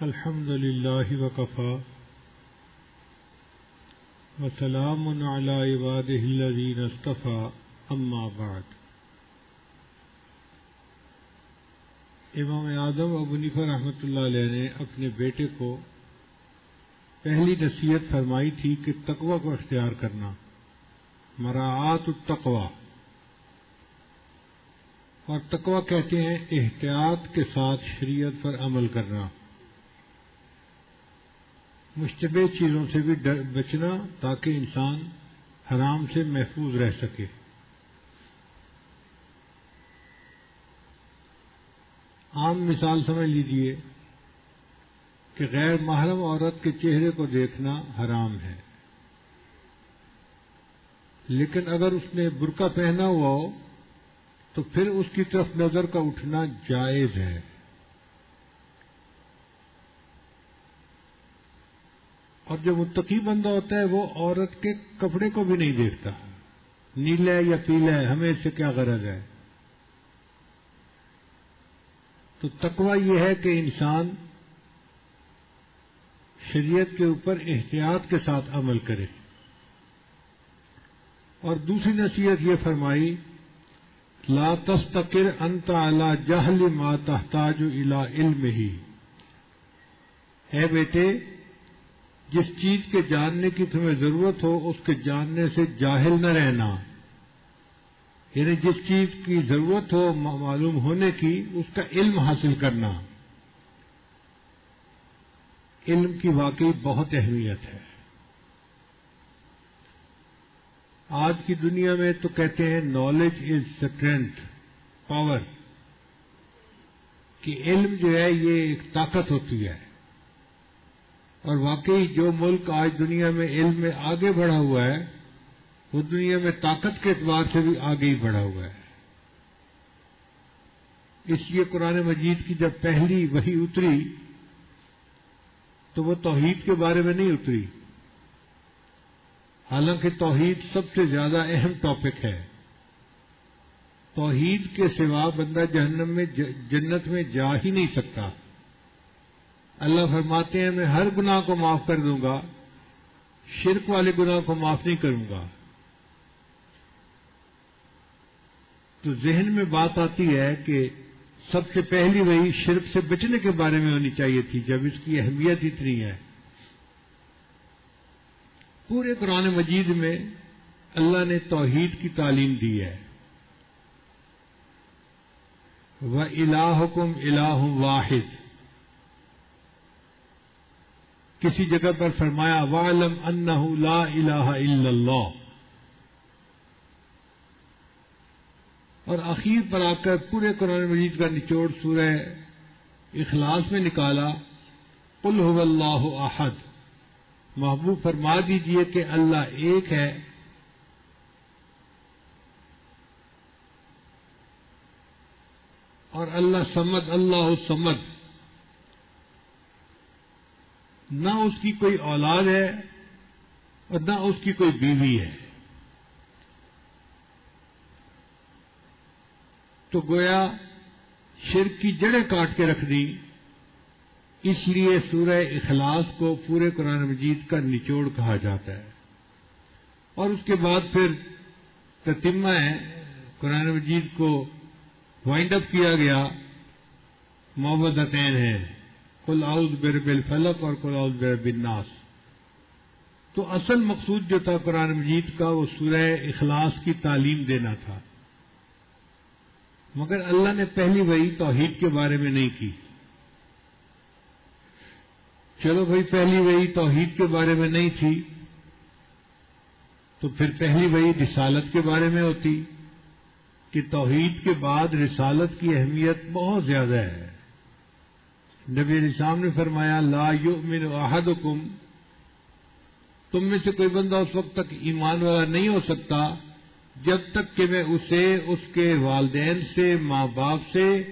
الحمد لله وكفى وسلام على عباده الذين اصطفى، أما بعد. امام اعظم ابو نیفا رحمۃ اللہ علیہ نے اپنے بیٹے کو پہلی نصیحت فرمائی تھی کہ تقوی کو اختیار کرنا، مراعات التقوی۔ اور تقوی کہتے ہیں احتیاط کے ساتھ شریعت پر عمل کرنا۔ مشتبہ چیزوں سے بھی بچنا تاکہ انسان حرام سے محفوظ رہ سکے۔ عام مثال سمجھ لیجیے کہ غیر محرم عورت کے چہرے کو دیکھنا حرام ہے۔ لیکن اگر اس نے برقع پہنا ہوا ہو تو پھر اس کی طرف نظر کا اٹھنا جائز ہے۔ اور جو متقی بندہ ہوتا ہے وہ عورت کے کپڑے کو بھی نہیں دیکھتا۔ نیلا ہے یا پیلا ہے ہمیں اس سے کیا غرض ہے؟ تو تقوی یہ ہے کہ انسان شریعت کے اوپر احتیاط کے ساتھ عمل کرے۔ اور دوسری نصیحت یہ فرمائی، لا تستقر انت اعلی جہل ما تحتاج الى علم ہی اے بیٹے جس چیز کے جاننے کی تمہیں ضرورت ہو، اس کے جاننے سے جاہل نہ رہنا۔ یعنی جس چیز کی ضرورت ہو معلوم ہونے کی، اس کا علم حاصل کرنا۔ علم کی واقعی بہت اہمیت ہے۔ آج کی دنیا میں تو کہتے ہیں نالج از اسٹرینتھ پاور کہ علم جو ہے، یہ ایک طاقت ہوتی ہے۔ اور واقعی جو ملک آج دنیا میں علم میں آگے بڑھا ہوا ہے، وہ دنیا میں طاقت کے اعتبار سے بھی آگے ہی بڑھا ہوا ہے۔ اس لیے قرآن مجید کی جب پہلی وہی اتری، تو وہ توحید کے بارے میں نہیں اتری۔ حالانکہ توحید سب سے زیادہ اہم ٹاپک ہے۔ توحید کے سوا بندہ جہنم میں، جنت میں جا ہی نہیں سکتا۔ اللہ فرماتے ہیں، میں ہر گناہ کو معاف کر دوں گا، شرک والے گناہ کو معاف نہیں کروں گا۔ تو ذہن میں بات آتی ہے کہ سب سے پہلی وہی شرک سے بچنے کے بارے میں ہونی چاہیے تھی، جب اس کی اہمیت اتنی ہے۔ پورے قرآن مجید میں اللہ نے توحید کی تعلیم دی ہے۔ وہ الحکم الہ واحد۔ کسی جگہ پر فرمایا والم ان لا الہ الا اللہ اور اخیر پر آ کر پورے قرآن مجید کا نچوڑ سورہ اخلاص میں نکالا، قل هو اللہ احد محبوب فرما دیجیے کہ اللہ ایک ہے۔ اور اللہ سمد اللہ سمد نہ اس کی کوئی اولاد ہے اور نہ اس کی کوئی بیوی ہے۔ تو گویا شرک کی جڑیں کاٹ کے رکھ دی اس لیے سورہ اخلاص کو پورے قرآن مجید کا نچوڑ کہا جاتا ہے۔ اور اس کے بعد پھر تتمہ ہے۔ قرآن مجید کو وائنڈ اپ کیا گیا۔ محمد عطین ہے۔ کل آؤز برب الفلق اور کل آؤز برب الناس۔ تو اصل مقصود جو تھا قرآن مجید کا وہ سورہ اخلاص کی تعلیم دینا تھا۔ مگر اللہ نے پہلی وہی توحید کے بارے میں نہیں کی۔ چلو بھائی، پہلی وہی توحید کے بارے میں نہیں تھی، تو پھر پہلی وہی رسالت کے بارے میں ہوتی کہ توحید کے بعد رسالت کی اہمیت بہت زیادہ ہے۔ نبی نظام نے فرمایا، لا یؤمن احدکم، تم میں سے کوئی بندہ اس وقت تک ایمان والا نہیں ہو سکتا جب تک کہ میں اسے، اس کے والدین سے، ماں باپ سے،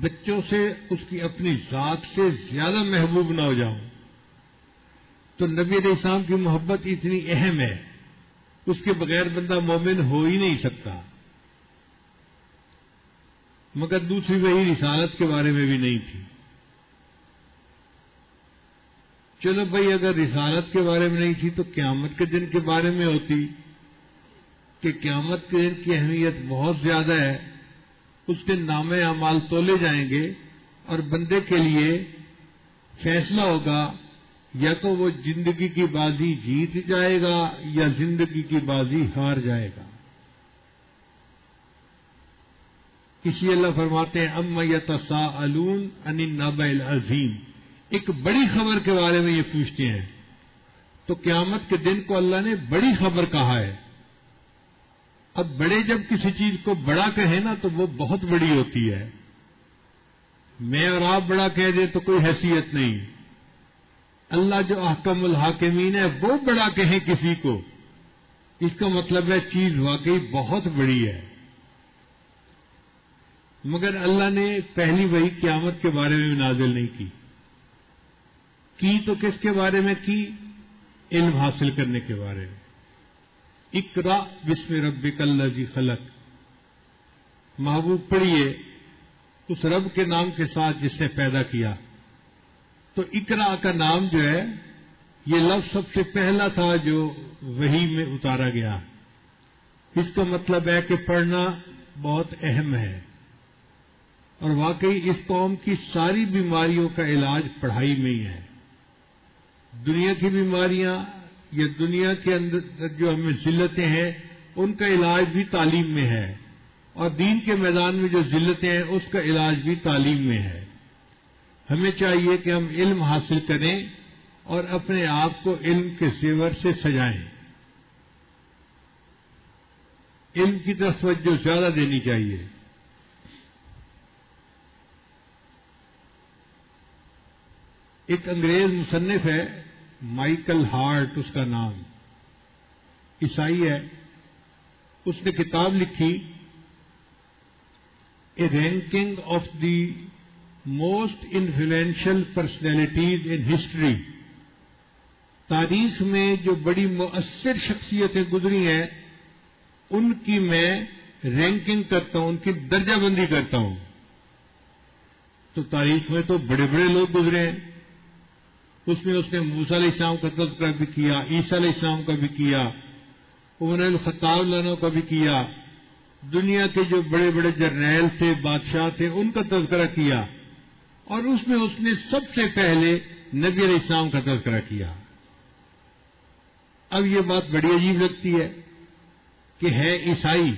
بچوں سے، اس کی اپنی ذات سے زیادہ محبوب نہ ہو جاؤں۔ تو نبی علیہ السلام کی محبت اتنی اہم ہے، اس کے بغیر بندہ مومن ہو ہی نہیں سکتا۔ مگر دوسری وہی رسالت کے بارے میں بھی نہیں تھی۔ چلو بھائی، اگر رسالت کے بارے میں نہیں تھی تو قیامت کے دن کے بارے میں ہوتی۔ کہ قیامت کے دن کی اہمیت بہت زیادہ ہے، اس کے نام اعمال تولے جائیں گے اور بندے کے لیے فیصلہ ہوگا، یا تو وہ زندگی کی بازی جیت جائے گا یا زندگی کی بازی ہار جائے گا۔ اسی اللہ فرماتے ہیں ام یتسا علون ان نب عظیم ایک بڑی خبر کے بارے میں یہ پوچھتے ہیں۔ تو قیامت کے دن کو اللہ نے بڑی خبر کہا ہے۔ اب بڑے جب کسی چیز کو بڑا کہیں نا تو وہ بہت بڑی ہوتی ہے۔ میں اور آپ بڑا کہہ دیں تو کوئی حیثیت نہیں۔ اللہ جو احکم الحاکمین ہے وہ بڑا کہیں کسی کو۔ اس کا مطلب ہے چیز واقعی بہت بڑی ہے۔ مگر اللہ نے پہلی وہی قیامت کے بارے میں نازل نہیں کی۔ کی تو کس کے بارے میں کی؟ علم حاصل کرنے کے بارے میں۔ اقرا بسم ربک اللہ جی خلق۔ محبوب، پڑھیے۔ اس رب کے نام کے ساتھ جس نے پیدا کیا۔ تو اقرا کا نام جو ہے، یہ لفظ سب سے پہلا تھا جو وہی میں اتارا گیا۔ اس کا مطلب ہے کہ پڑھنا بہت اہم ہے۔ اور واقعی اس قوم کی ساری بیماریوں کا علاج پڑھائی میں ہی ہے۔ دنیا کی بیماریاں یا دنیا کے اندر جو ہمیں ذلتیں ہیں، ان کا علاج بھی تعلیم میں ہے۔ اور دین کے میدان میں جو ذلتیں ہیں، اس کا علاج بھی تعلیم میں ہے۔ ہمیں چاہیے کہ ہم علم حاصل کریں اور اپنے آپ کو علم کے زیور سے سجائیں۔ علم کی طرف توجہ زیادہ دینی چاہیے۔ ایک انگریز مصنف ہے مائیکل ہارٹ اس کا نام۔ عیسائی ہے۔ اس نے کتاب لکھی۔ A ranking of the most influential personalities in history تاریخ میں جو بڑی مؤثر شخصیتیں گزری ہیں، ان کی میں رینکنگ کرتا ہوں، ان کی درجہ بندی کرتا ہوں۔ تو تاریخ میں تو بڑے بڑے لوگ گزرے ہیں۔ اس میں اس نے موسا علیہ السلام کا تذکرہ بھی کیا، عیسیٰ علیہ السلام کا بھی کیا، عمر الخطاب لانوں کا بھی کیا، دنیا کے جو بڑے بڑے جرنیل تھے، بادشاہ تھے، ان کا تذکرہ کیا۔ اور اس میں اس نے سب سے پہلے نبی علیہ السلام کا تذکرہ کیا۔ اب یہ بات بڑی عجیب لگتی ہے کہ ہے عیسائی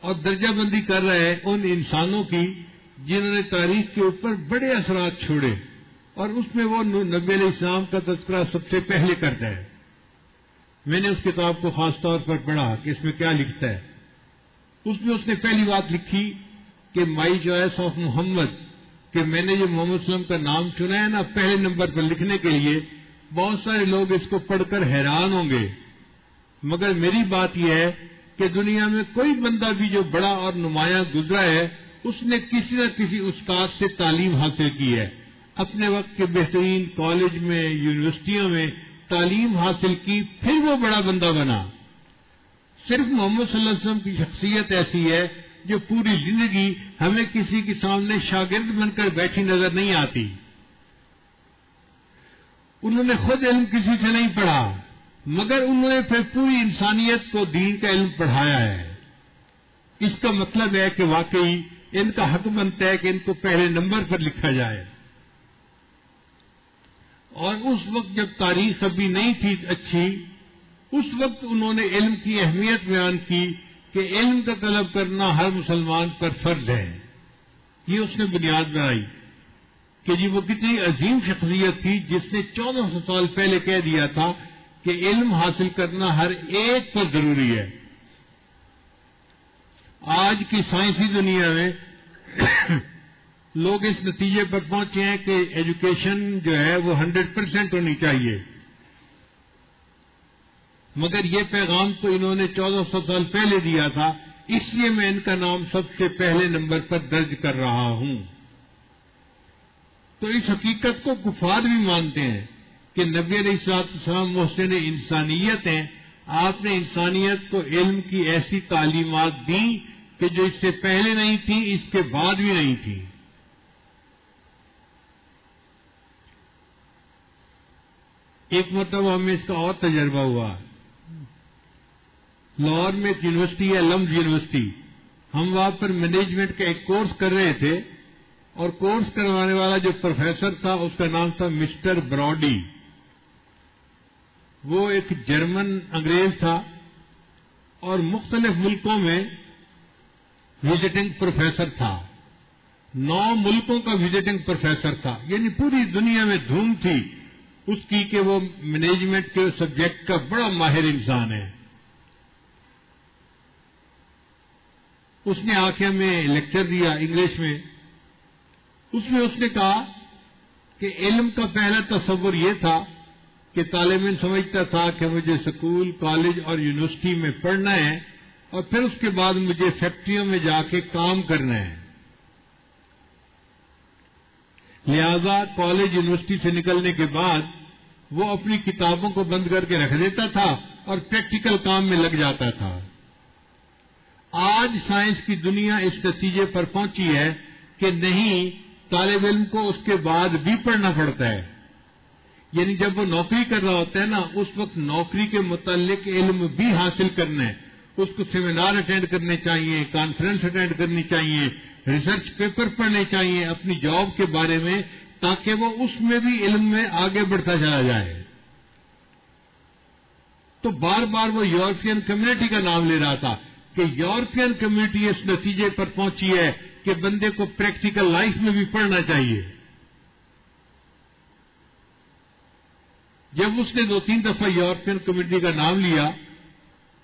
اور درجہ بندی کر رہا ہے ان انسانوں کی جنہوں نے تاریخ کے اوپر بڑے اثرات چھوڑے۔ اور اس میں وہ نبی علیہ السلام کا تذکرہ سب سے پہلے کرتا ہے۔ میں نے اس کتاب کو خاص طور پر پڑھا کہ اس میں کیا لکھتا ہے۔ اس میں اس نے پہلی بات لکھی کہ مائی چوائس آف محمد، کہ میں نے جو محمد وسلم کا نام چنا ہے نا پہلے نمبر پر لکھنے کے لیے۔ بہت سارے لوگ اس کو پڑھ کر حیران ہوں گے۔ مگر میری بات یہ ہے کہ دنیا میں کوئی بندہ بھی جو بڑا اور نمایاں گزرا ہے، اس نے کسی نہ کسی استاد سے تعلیم حاصل کی ہے۔ اپنے وقت کے بہترین کالج میں، یونیورسٹیوں میں تعلیم حاصل کی، پھر وہ بڑا بندہ بنا۔ صرف محمد صلی اللہ علیہ وسلم کی شخصیت ایسی ہے جو پوری زندگی ہمیں کسی کے سامنے شاگرد بن کر بیٹھی نظر نہیں آتی۔ انہوں نے خود علم کسی سے نہیں پڑھا، مگر انہوں نے پھر پوری انسانیت کو دین کا علم پڑھایا ہے۔ اس کا مطلب ہے کہ واقعی ان کا حق بنتا ہے کہ ان کو پہلے نمبر پر لکھا جائے۔ اور اس وقت جب تاریخ ابھی نہیں تھی اچھی، اس وقت انہوں نے علم کی اہمیت بیان کی کہ علم کا طلب کرنا ہر مسلمان پر فرض ہے۔ یہ اس نے بنیاد بنائی کہ جی وہ کتنی عظیم شخصیت تھی جس نے چودہ سو سال پہلے کہہ دیا تھا کہ علم حاصل کرنا ہر ایک پر ضروری ہے۔ آج کی سائنسی دنیا میں لوگ اس نتیجے پر پہنچے ہیں کہ ایجوکیشن جو ہے وہ ہنڈریڈ پرسینٹ ہونی چاہیے۔ مگر یہ پیغام تو انہوں نے چودہ سو سال پہلے دیا تھا، اس لیے میں ان کا نام سب سے پہلے نمبر پر درج کر رہا ہوں۔ تو اس حقیقت کو کفار بھی مانتے ہیں کہ نبی علیہ السلاط السلام محسن انسانیت ہیں۔ آپ نے انسانیت کو علم کی ایسی تعلیمات دی کہ جو اس سے پہلے نہیں تھی اس کے بعد بھی نہیں تھی ایک مرتبہ ہمیں اس کا اور تجربہ ہوا۔ لاہور میں ایک یونیورسٹی ہے، لمز یونیورسٹی۔ ہم وہاں پر مینجمنٹ کا ایک کورس کر رہے تھے اور کورس کروانے والا جو پروفیسر تھا، اس کا نام تھا مسٹر براڈی وہ ایک جرمن انگریز تھا اور مختلف ملکوں میں وزٹنگ پروفیسر تھا۔ نو ملکوں کا وزٹنگ پروفیسر تھا۔ یعنی پوری دنیا میں دھوم تھی۔ اس کی کہ وہ مینجمنٹ کے سبجیکٹ کا بڑا ماہر انسان ہے۔ اس نے آ کے ہمیں لیکچر دیا انگلش میں۔ اس میں اس نے کہا کہ علم کا پہلا تصور یہ تھا کہ طالب علم سمجھتا تھا کہ مجھے اسکول کالج اور یونیورسٹی میں پڑھنا ہے اور پھر اس کے بعد مجھے فیکٹریوں میں جا کے کام کرنا ہے۔ لہذا کالج یونیورسٹی سے نکلنے کے بعد وہ اپنی کتابوں کو بند کر کے رکھ دیتا تھا اور پریکٹیکل کام میں لگ جاتا تھا۔ آج سائنس کی دنیا اس نتیجے پر پہنچی ہے کہ نہیں، طالب علم کو اس کے بعد بھی پڑھنا پڑتا ہے۔ یعنی جب وہ نوکری کر رہا ہوتا ہے نا، اس وقت نوکری کے متعلق علم بھی حاصل کرنا ہے۔ اس کو سیمینار اٹینڈ کرنے چاہیے کانفرنس اٹینڈ کرنی چاہیے ریسرچ پیپر پڑھنے چاہیے اپنی جاب کے بارے میں تاکہ وہ اس میں بھی علم میں آگے بڑھتا چلا جائے۔ تو بار بار وہ یورپین کمیونٹی کا نام لے رہا تھا کہ یورپین کمیونٹی اس نتیجے پر پہنچی ہے کہ بندے کو پریکٹیکل لائف میں بھی پڑھنا چاہیے۔ جب اس نے دو تین دفعہ یورپین کمیونٹی کا نام لیا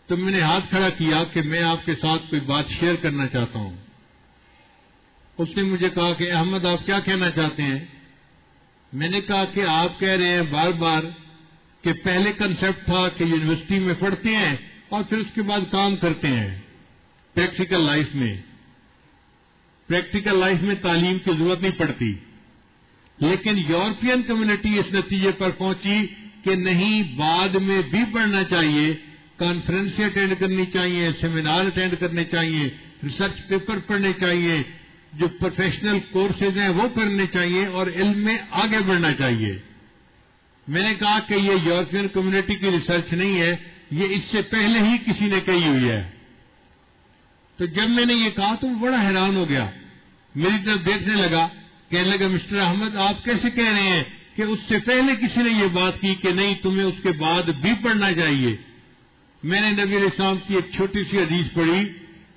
تو میں نے ہاتھ کھڑا کیا کہ میں آپ کے ساتھ کوئی بات شیئر کرنا چاہتا ہوں۔ اس نے مجھے کہا کہ احمد، آپ کیا کہنا چاہتے ہیں؟ میں نے کہا کہ آپ کہہ رہے ہیں بار بار کہ پہلے کنسپٹ تھا کہ یونیورسٹی میں پڑھتے ہیں اور پھر اس کے بعد کام کرتے ہیں۔ پریکٹیکل لائف میں۔ پریکٹیکل لائف میں تعلیم کی ضرورت نہیں پڑتی۔ لیکن یورپین کمیونٹی اس نتیجے پر پہنچی کہ نہیں، بعد میں بھی پڑھنا چاہیے۔ کانفرنس اٹینڈ کرنی چاہیے سیمینار اٹینڈ کرنے چاہیے ریسرچ پیپر پڑھنے چاہیے، جو پروفیشنل کورسز ہیں وہ کرنے چاہیے اور علم میں آگے بڑھنا چاہیے۔ میں نے کہا کہ یہ یورپین کمیونٹی کی ریسرچ نہیں ہے، یہ اس سے پہلے ہی کسی نے کہی ہوئی ہے۔ تو جب میں نے یہ کہا تو وہ بڑا حیران ہو گیا۔ میری طرف دیکھنے لگا، کہنے لگا، مسٹر احمد، آپ کیسے کہہ رہے ہیں کہ اس سے پہلے کسی نے یہ بات کی کہ نہیں، تمہیں اس کے بعد بھی پڑھنا چاہیے؟ میں نے نبی السلام کی ایک چھوٹی سی حدیث پڑھی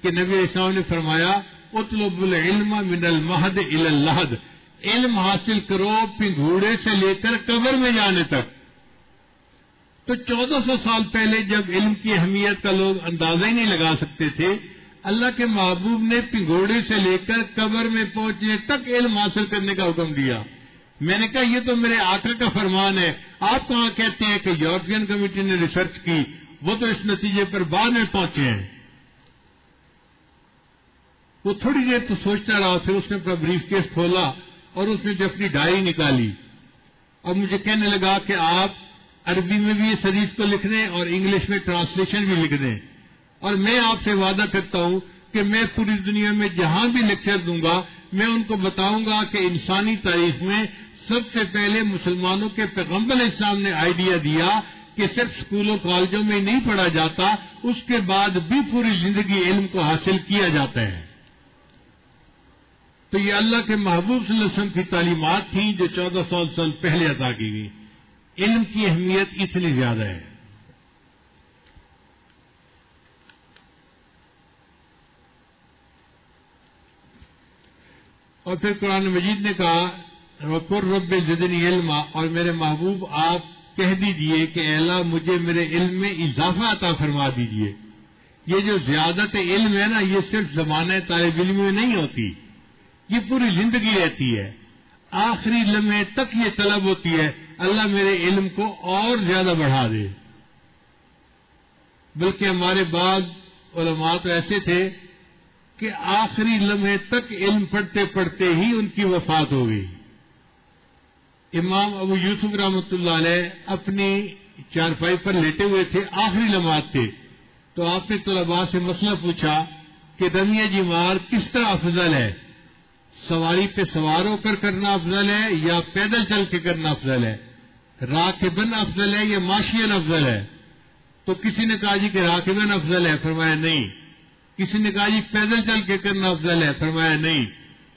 کہ نبی السلام نے فرمایا اطلب العلم من المحد الى اللحد علم حاصل کرو پنگھوڑے سے لے کر قبر میں جانے تک۔ تو چودہ سو سال پہلے جب علم کی اہمیت کا لوگ اندازہ ہی نہیں لگا سکتے تھے، اللہ کے محبوب نے پنگھوڑے سے لے کر قبر میں پہنچنے تک علم حاصل کرنے کا حکم دیا۔ میں نے کہا، یہ تو میرے آقا کا فرمان ہے۔ آپ کہاں کہتے ہیں کہ یورپین کمیٹی نے ریسرچ کی وہ تو اس نتیجے پر بعد میں پہنچے ہیں۔ وہ تھوڑی دیر تو سوچتا رہا، پھر اس نے اپنا بریف کیس کھولا اور اس نے جو اپنی ڈائری نکالی۔ اور مجھے کہنے لگا کہ آپ عربی میں بھی اس حدیث کو لکھ دیں اور انگلش میں ٹرانسلیشن بھی لکھ دیں۔ اور میں آپ سے وعدہ کرتا ہوں کہ میں پوری دنیا میں جہاں بھی لیکچر دوں گا، میں ان کو بتاؤں گا کہ انسانی تاریخ میں سب سے پہلے مسلمانوں کے پیغمبر اسلام نے آئیڈیا دیا کہ صرف اسکولوں کالجوں میں نہیں پڑھا جاتا، اس کے بعد بھی پوری زندگی علم کو حاصل کیا جاتا ہے۔ تو یہ اللہ کے محبوب صلی اللہ علیہ وسلم کی تعلیمات تھیں جو چودہ سو سال پہلے ادا کی گئی۔ علم کی اہمیت اتنی زیادہ ہے۔ اور پھر قرآن مجید نے کہا رقر رب زدنی علم اور میرے محبوب، آپ کہہ دیجیے کہ اللہ مجھے میرے علم میں اضافہ عطا فرما دیجیے۔ یہ جو زیادت علم ہے نا، یہ صرف زمانہ طالب علم میں نہیں ہوتی، یہ پوری زندگی رہتی ہے۔ آخری لمحے تک یہ طلب ہوتی ہے، اللہ میرے علم کو اور زیادہ بڑھا دے۔ بلکہ ہمارے بعض علماء تو ایسے تھے کہ آخری لمحے تک علم پڑھتے پڑھتے ہی ان کی وفات ہو گئی۔ امام ابو یوسف رحمۃ اللہ علیہ اپنی چارپائی پر لیٹے ہوئے تھے، آخری لمحات تھے تو آپ نے طلباء سے مسئلہ پوچھا کہ رمیہ جی مار کس طرح افضل ہے؟ سواری پہ سوار ہو کر کرنا افضل ہے یا پیدل چل کے کرنا افضل ہے؟ راکبن افضل ہے یا معاشین افضل ہے؟ تو کسی نے کہا جی کہ راکبن افضل ہے، فرمایا نہیں۔ کسی نے کہا جی پیدل چل کے کرنا افضل ہے، فرمایا نہیں۔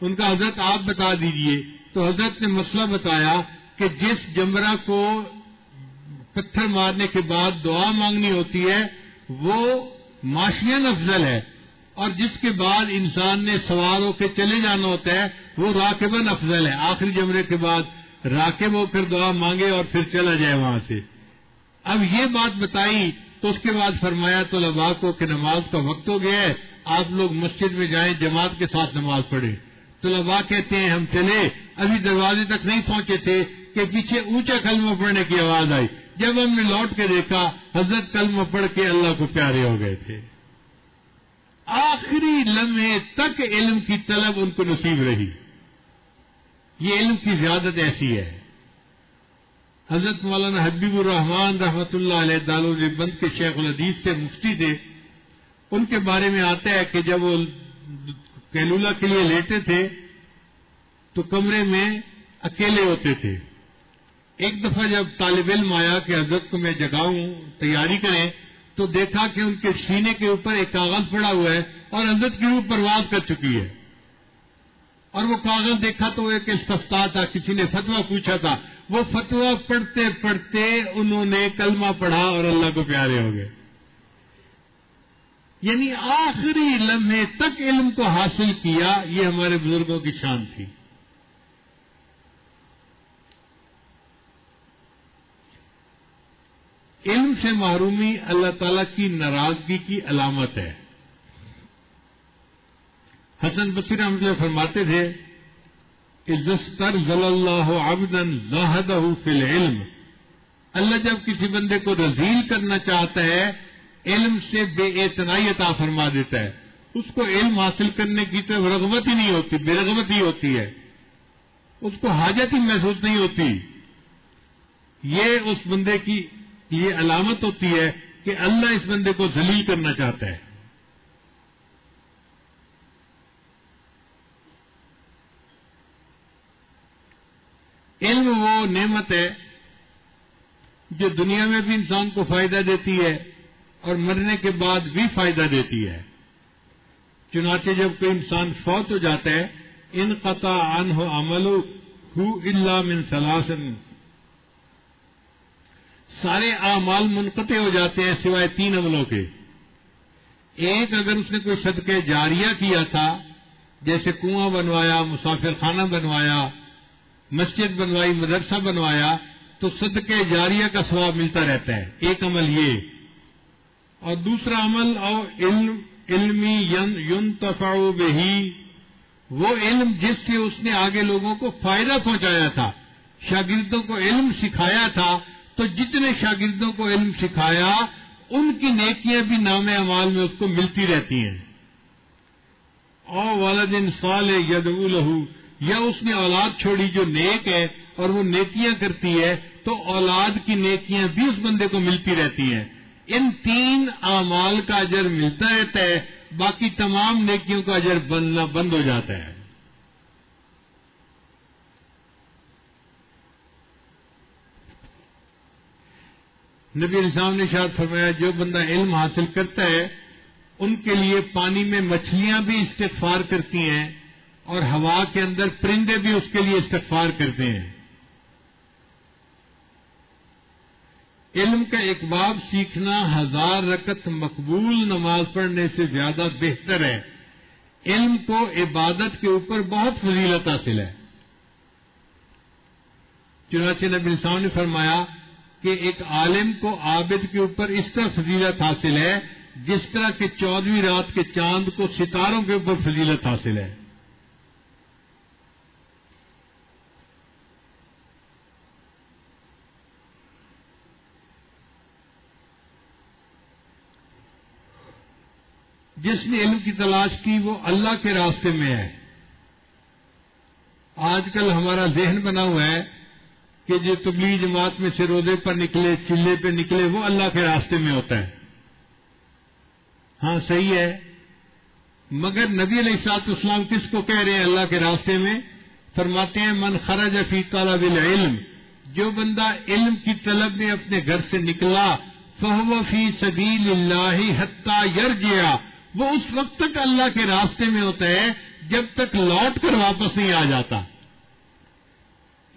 ان کا حضرت آپ بتا دیجیے تو حضرت نے مسئلہ بتایا کہ جس جمرہ کو پتھر مارنے کے بعد دعا مانگنی ہوتی ہے، وہ معاشین افضل ہے۔ اور جس کے بعد انسان نے سوار ہو کے چلے جانا ہوتا ہے، وہ راکبن افضل ہے۔ آخری جمرے کے بعد راکب ہو کر دعا مانگے اور پھر چلا جائے وہاں سے۔ اب یہ بات بتائی تو اس کے بعد فرمایا تو لبا کو کہ نماز کا وقت ہو گیا ہے، آپ لوگ مسجد میں جائیں، جماعت کے ساتھ نماز پڑھیں۔ تو لبا کہتے ہیں، ہم چلے۔ ابھی دروازے تک نہیں پہنچے تھے کہ پیچھے اونچا کلمہ پڑھنے کی آواز آئی۔ جب ہم نے لوٹ کے دیکھا، حضرت کلمہ پڑھ کے اللہ کو پیارے ہو گئے تھے۔ آخری لمحے تک علم کی طلب ان کو نصیب رہی۔ یہ علم کی زیادت ایسی ہے۔ حضرت مولانا حبیب الرحمان رحمت اللہ علیہ دالو بند کے شیخ الحدیث سے مفتی تھے۔ ان کے بارے میں آتا ہے کہ جب وہ کیلولا کے لیے لیتے تھے تو کمرے میں اکیلے ہوتے تھے۔ ایک دفعہ جب طالب علم آیا کہ حضرت کو میں جگاؤں، تیاری کریں، تو دیکھا کہ ان کے سینے کے اوپر ایک کاغذ پڑا ہوا ہے اور حضرت کی روح پرواز کر چکی ہے۔ اور وہ کاغذ دیکھا تو وہ ایک استفتا تھا، کسی نے فتوا پوچھا تھا۔ وہ فتوا پڑھتے پڑھتے انہوں نے کلمہ پڑھا اور اللہ کو پیارے ہو گئے۔ یعنی آخری لمحے تک علم کو حاصل کیا، یہ ہمارے بزرگوں کی شان تھی۔ علم سے محرومی اللہ تعالی کی ناراضگی کی علامت ہے۔ حسن بصیر احمد فرماتے تھے کہ جستر ضل اللہ آبدن زاہد فل علم اللہ جب کسی بندے کو رزیل کرنا چاہتا ہے، علم سے بے اعتنائی عطا فرما دیتا ہے۔ اس کو علم حاصل کرنے کی طرف رغبت ہی نہیں ہوتی، بے رغبت ہی ہوتی ہے۔ اس کو حاجت ہی محسوس نہیں ہوتی۔ یہ اس بندے کی یہ علامت ہوتی ہے کہ اللہ اس بندے کو ذلیل کرنا چاہتا ہے۔ علم وہ نعمت ہے جو دنیا میں بھی انسان کو فائدہ دیتی ہے اور مرنے کے بعد بھی فائدہ دیتی ہے۔ چنانچہ جب کوئی انسان فوت ہو جاتا ہے ان قطع ان ہو عمل ہو اللہ من سلاسن سارے اعمال منقطع ہو جاتے ہیں سوائے تین عملوں کے۔ ایک اگر اس نے کوئی صدقے جاریہ کیا تھا، جیسے کنواں بنوایا مسافر خانہ بنوایا، مسجد بنوائی، مدرسہ بنوایا، تو صدقے جاریہ کا ثواب ملتا رہتا ہے۔ ایک عمل یہ۔ اور دوسرا عمل اور علم، علمی یون بہی۔ وہ علم جس سے اس نے آگے لوگوں کو فائدہ پہنچایا تھا، شاگردوں کو علم سکھایا تھا تو جتنے شاگردوں کو علم سکھایا، ان کی نیکیاں بھی نام امال میں اس کو ملتی رہتی ہیں۔ او والدین سال ید لہو، یا اس نے اولاد چھوڑی جو نیک ہے اور وہ نیکیاں کرتی ہے، تو اولاد کی نیکیاں بھی اس بندے کو ملتی رہتی ہیں۔ ان تین اعمال کا اجر ملتا رہتا ہے، باقی تمام نیکیوں کا اجر بننا بند ہو جاتا ہے۔ نبی نظام نے شاید فرمایا جو بندہ علم حاصل کرتا ہے، ان کے لیے پانی میں مچھلیاں بھی استغفار کرتی ہیں اور ہوا کے اندر پرندے بھی اس کے لیے استغفار کرتے ہیں۔ علم کا ایک باب سیکھنا ہزار رکت مقبول نماز پڑھنے سے زیادہ بہتر ہے۔ علم کو عبادت کے اوپر بہت فضیلت حاصل ہے۔ چنانچہ نبی نظام نے فرمایا کہ ایک عالم کو عابد کے اوپر اس طرح فضیلت حاصل ہے، جس طرح کہ چودہویں رات کے چاند کو ستاروں کے اوپر فضیلت حاصل ہے۔ جس نے علم کی تلاش کی، وہ اللہ کے راستے میں ہے۔ آج کل ہمارا ذہن بنا ہوا ہے کہ جو تبلیغ جماعت میں سے روزے پر نکلے، چلے پہ نکلے، وہ اللہ کے راستے میں ہوتا ہے ہاں صحیح ہے۔ مگر نبی علیہ سات اسلام کس کو کہہ رہے ہیں اللہ کے راستے میں؟ فرماتے ہیں، من خرج فی طلب العلم جو بندہ علم کی طلب میں اپنے گھر سے نکلا، فہو فی سبیل اللہ حتہ یر گیا وہ اس وقت تک اللہ کے راستے میں ہوتا ہے جب تک لوٹ کر واپس نہیں آ جاتا۔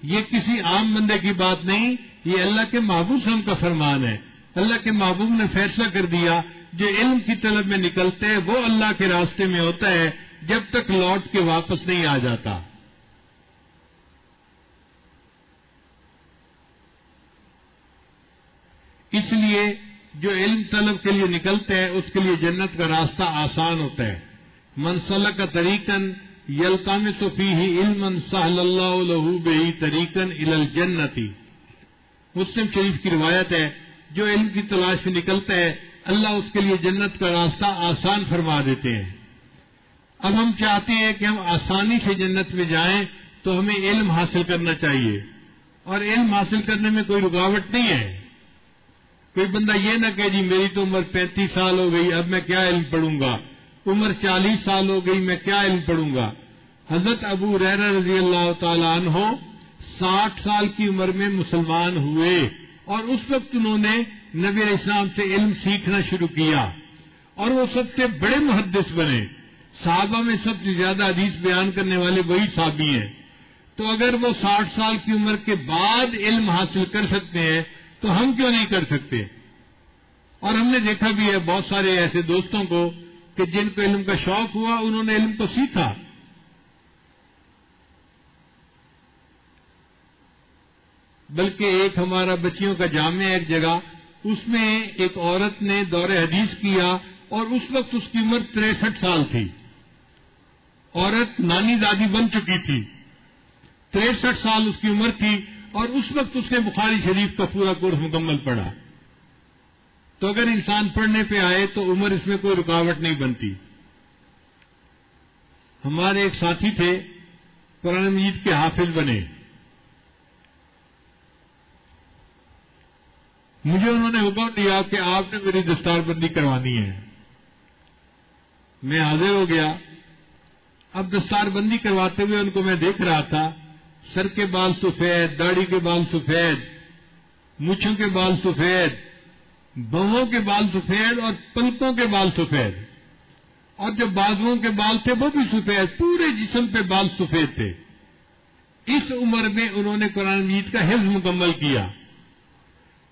یہ کسی عام بندے کی بات نہیں، یہ اللہ کے محبوب صاحب کا فرمان ہے۔ اللہ کے محبوب نے فیصلہ کر دیا، جو علم کی طلب میں نکلتے ہیں، وہ اللہ کے راستے میں ہوتا ہے، جب تک لوٹ کے واپس نہیں آ جاتا۔ اس لیے جو علم طلب کے لیے نکلتے ہیں، اس کے لیے جنت کا راستہ آسان ہوتا ہے۔ منسلح کا طریقن یلکام صفی ہی علم صاحل اللہ بہی طریقن ال جنتی۔ مسلم شریف کی روایت ہے، جو علم کی تلاش میں نکلتا ہے، اللہ اس کے لیے جنت کا راستہ آسان فرما دیتے ہیں۔ اب ہم چاہتے ہیں کہ ہم آسانی سے جنت میں جائیں تو ہمیں علم حاصل کرنا چاہیے۔ اور علم حاصل کرنے میں کوئی رکاوٹ نہیں ہے۔ کوئی بندہ یہ نہ کہ جی میری تو عمر پینتیس سال ہو گئی، اب میں کیا علم پڑھوں گا؟ عمر چالیس سال ہو گئی، میں کیا علم پڑھوں گا؟ حضرت ابو رحر رضی اللہ تعالیٰ عنہ ساٹھ سال کی عمر میں مسلمان ہوئے اور اس وقت انہوں نے نبی اسلام سے علم سیکھنا شروع کیا اور وہ سب سے بڑے محدث بنے۔ صحابہ میں سب سے زیادہ حدیث بیان کرنے والے وہی صحابی ہیں۔ تو اگر وہ ساٹھ سال کی عمر کے بعد علم حاصل کر سکتے ہیں، تو ہم کیوں نہیں کر سکتے؟ اور ہم نے دیکھا بھی ہے بہت سارے ایسے دوستوں کو کہ جن کو علم کا شوق ہوا، انہوں نے علم کو سیکھا۔ بلکہ ایک ہمارا بچیوں کا جامع ایک جگہ، اس میں ایک عورت نے دور حدیث کیا اور اس وقت اس کی عمر تریسٹھ سال تھی۔ عورت نانی دادی بن چکی تھی۔ تریسٹھ سال اس کی عمر تھی اور اس وقت اس نے بخاری شریف کا پورا کورس مکمل پڑھا۔ تو اگر انسان پڑھنے پہ آئے تو عمر اس میں کوئی رکاوٹ نہیں بنتی۔ ہمارے ایک ساتھی تھے، قرآن مجید کے حافظ بنے۔ مجھے انہوں نے حکم دیا کہ آپ نے میری دستار بندی کروانی ہے۔ میں حاضر ہو گیا۔ اب دستار بندی کرواتے ہوئے ان کو میں دیکھ رہا تھا۔ سر کے بال سفید، داڑھی کے بال سفید، مچھوں کے بال سفید بہوں کے بال سفید اور پلکوں کے بال سفید۔ اور جو بازوؤں کے بال تھے وہ بھی سفید، پورے جسم پہ بال سفید تھے۔ اس عمر میں انہوں نے قرآن مجید کا حفظ مکمل کیا۔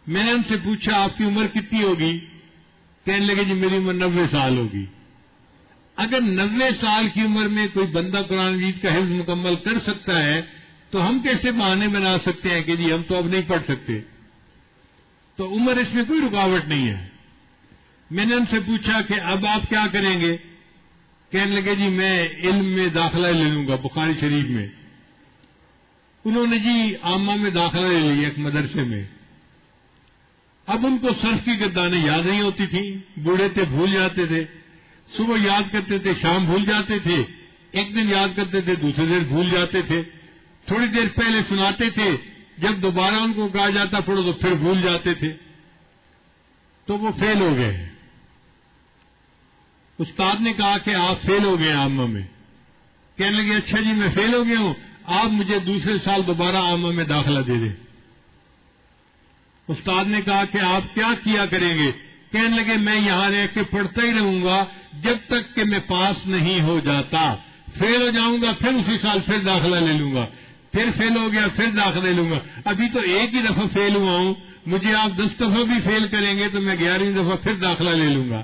میں نے ان سے پوچھا، آپ کی عمر کتنی ہوگی؟ کہنے لگے جی میری عمر نبے سال ہوگی۔ اگر نبے سال کی عمر میں کوئی بندہ قرآن مجید کا حفظ مکمل کر سکتا ہے، تو ہم کیسے بہانے بنا سکتے ہیں کہ جی ہم تو اب نہیں پڑھ سکتے؟ تو عمر اس میں کوئی رکاوٹ نہیں ہے۔ میں نے ان سے پوچھا کہ اب آپ کیا کریں گے؟ کہنے لگے جی میں علم میں داخلہ لے لوں گا، بخاری شریف میں۔ انہوں نے جی عامہ میں داخلہ لے لیا ایک مدرسے میں۔ اب ان کو سرف کی گردانیں یاد نہیں ہوتی تھیں، بوڑھے تھے، بھول جاتے تھے۔ صبح یاد کرتے تھے، شام بھول جاتے تھے۔ ایک دن یاد کرتے تھے، دوسرے دن بھول جاتے تھے۔ تھوڑی دیر پہلے سناتے تھے، جب دوبارہ ان کو کہا جاتا پڑھو تو پھر بھول جاتے تھے۔ تو وہ فیل ہو گئے۔ استاد نے کہا کہ آپ فیل ہو گئے آما میں۔ کہنے لگے اچھا جی میں فیل ہو گیا ہوں۔ آپ مجھے دوسرے سال دوبارہ آما میں داخلہ دے دیں۔ استاد نے کہا کہ آپ کیا کیا کریں گے؟ کہنے لگے، میں یہاں رہ کے پڑھتا ہی رہوں گا، جب تک کہ میں پاس نہیں ہو جاتا۔ فیل ہو جاؤں گا، پھر اسی سال پھر داخلہ لے لوں گا۔ پھر فیل ہو گیا، پھر داخلے لوں گا۔ ابھی تو ایک ہی دفعہ فیل ہوا ہوں۔ مجھے آپ دس دفعہ بھی فیل کریں گے تو میں گیارہویں دفعہ پھر داخلہ لے لوں گا۔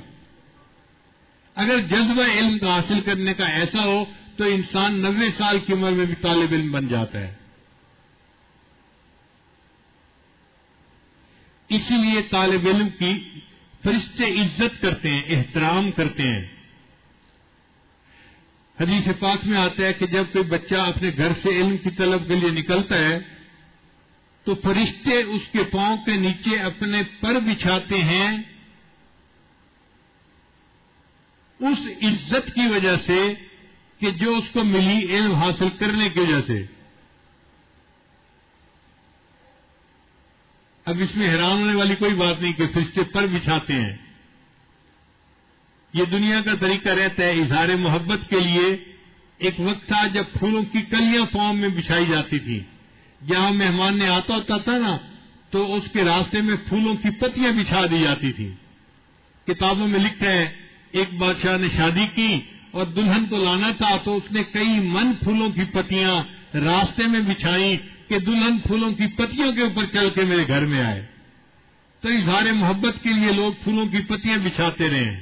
اگر جذبہ علم حاصل کرنے کا ایسا ہو تو انسان نوے سال کی عمر میں بھی طالب علم بن جاتا ہے۔ اسی لیے طالب علم کی فرشتے عزت کرتے ہیں، احترام کرتے ہیں۔ حدیث پاک میں آتا ہے کہ جب کوئی بچہ اپنے گھر سے علم کی طلب کے لیے نکلتا ہے، تو فرشتے اس کے پاؤں کے نیچے اپنے پر بچھاتے ہیں۔ اس عزت کی وجہ سے کہ جو اس کو ملی علم حاصل کرنے کی وجہ سے۔ اب اس میں حیران ہونے والی کوئی بات نہیں کہ فرشتے پر بچھاتے ہیں۔ یہ دنیا کا طریقہ رہتا ہے، اظہار محبت کے لیے ایک وقت تھا جب پھولوں کی کلیاں فارم میں بچھائی جاتی تھی جہاں مہمان نے آتا ہوتا تھا نا، تو اس کے راستے میں پھولوں کی پتیاں بچھا دی جاتی تھی کتابوں میں لکھا ہے ایک بادشاہ نے شادی کی اور دلہن کو لانا تھا، تو اس نے کئی من پھولوں کی پتیاں راستے میں بچھائی کہ دلہن پھولوں کی پتیوں کے اوپر چل کے میرے گھر میں آئے۔ تو اظہار محبت کے لیے لوگ پھولوں کی پتیاں بچھاتے رہے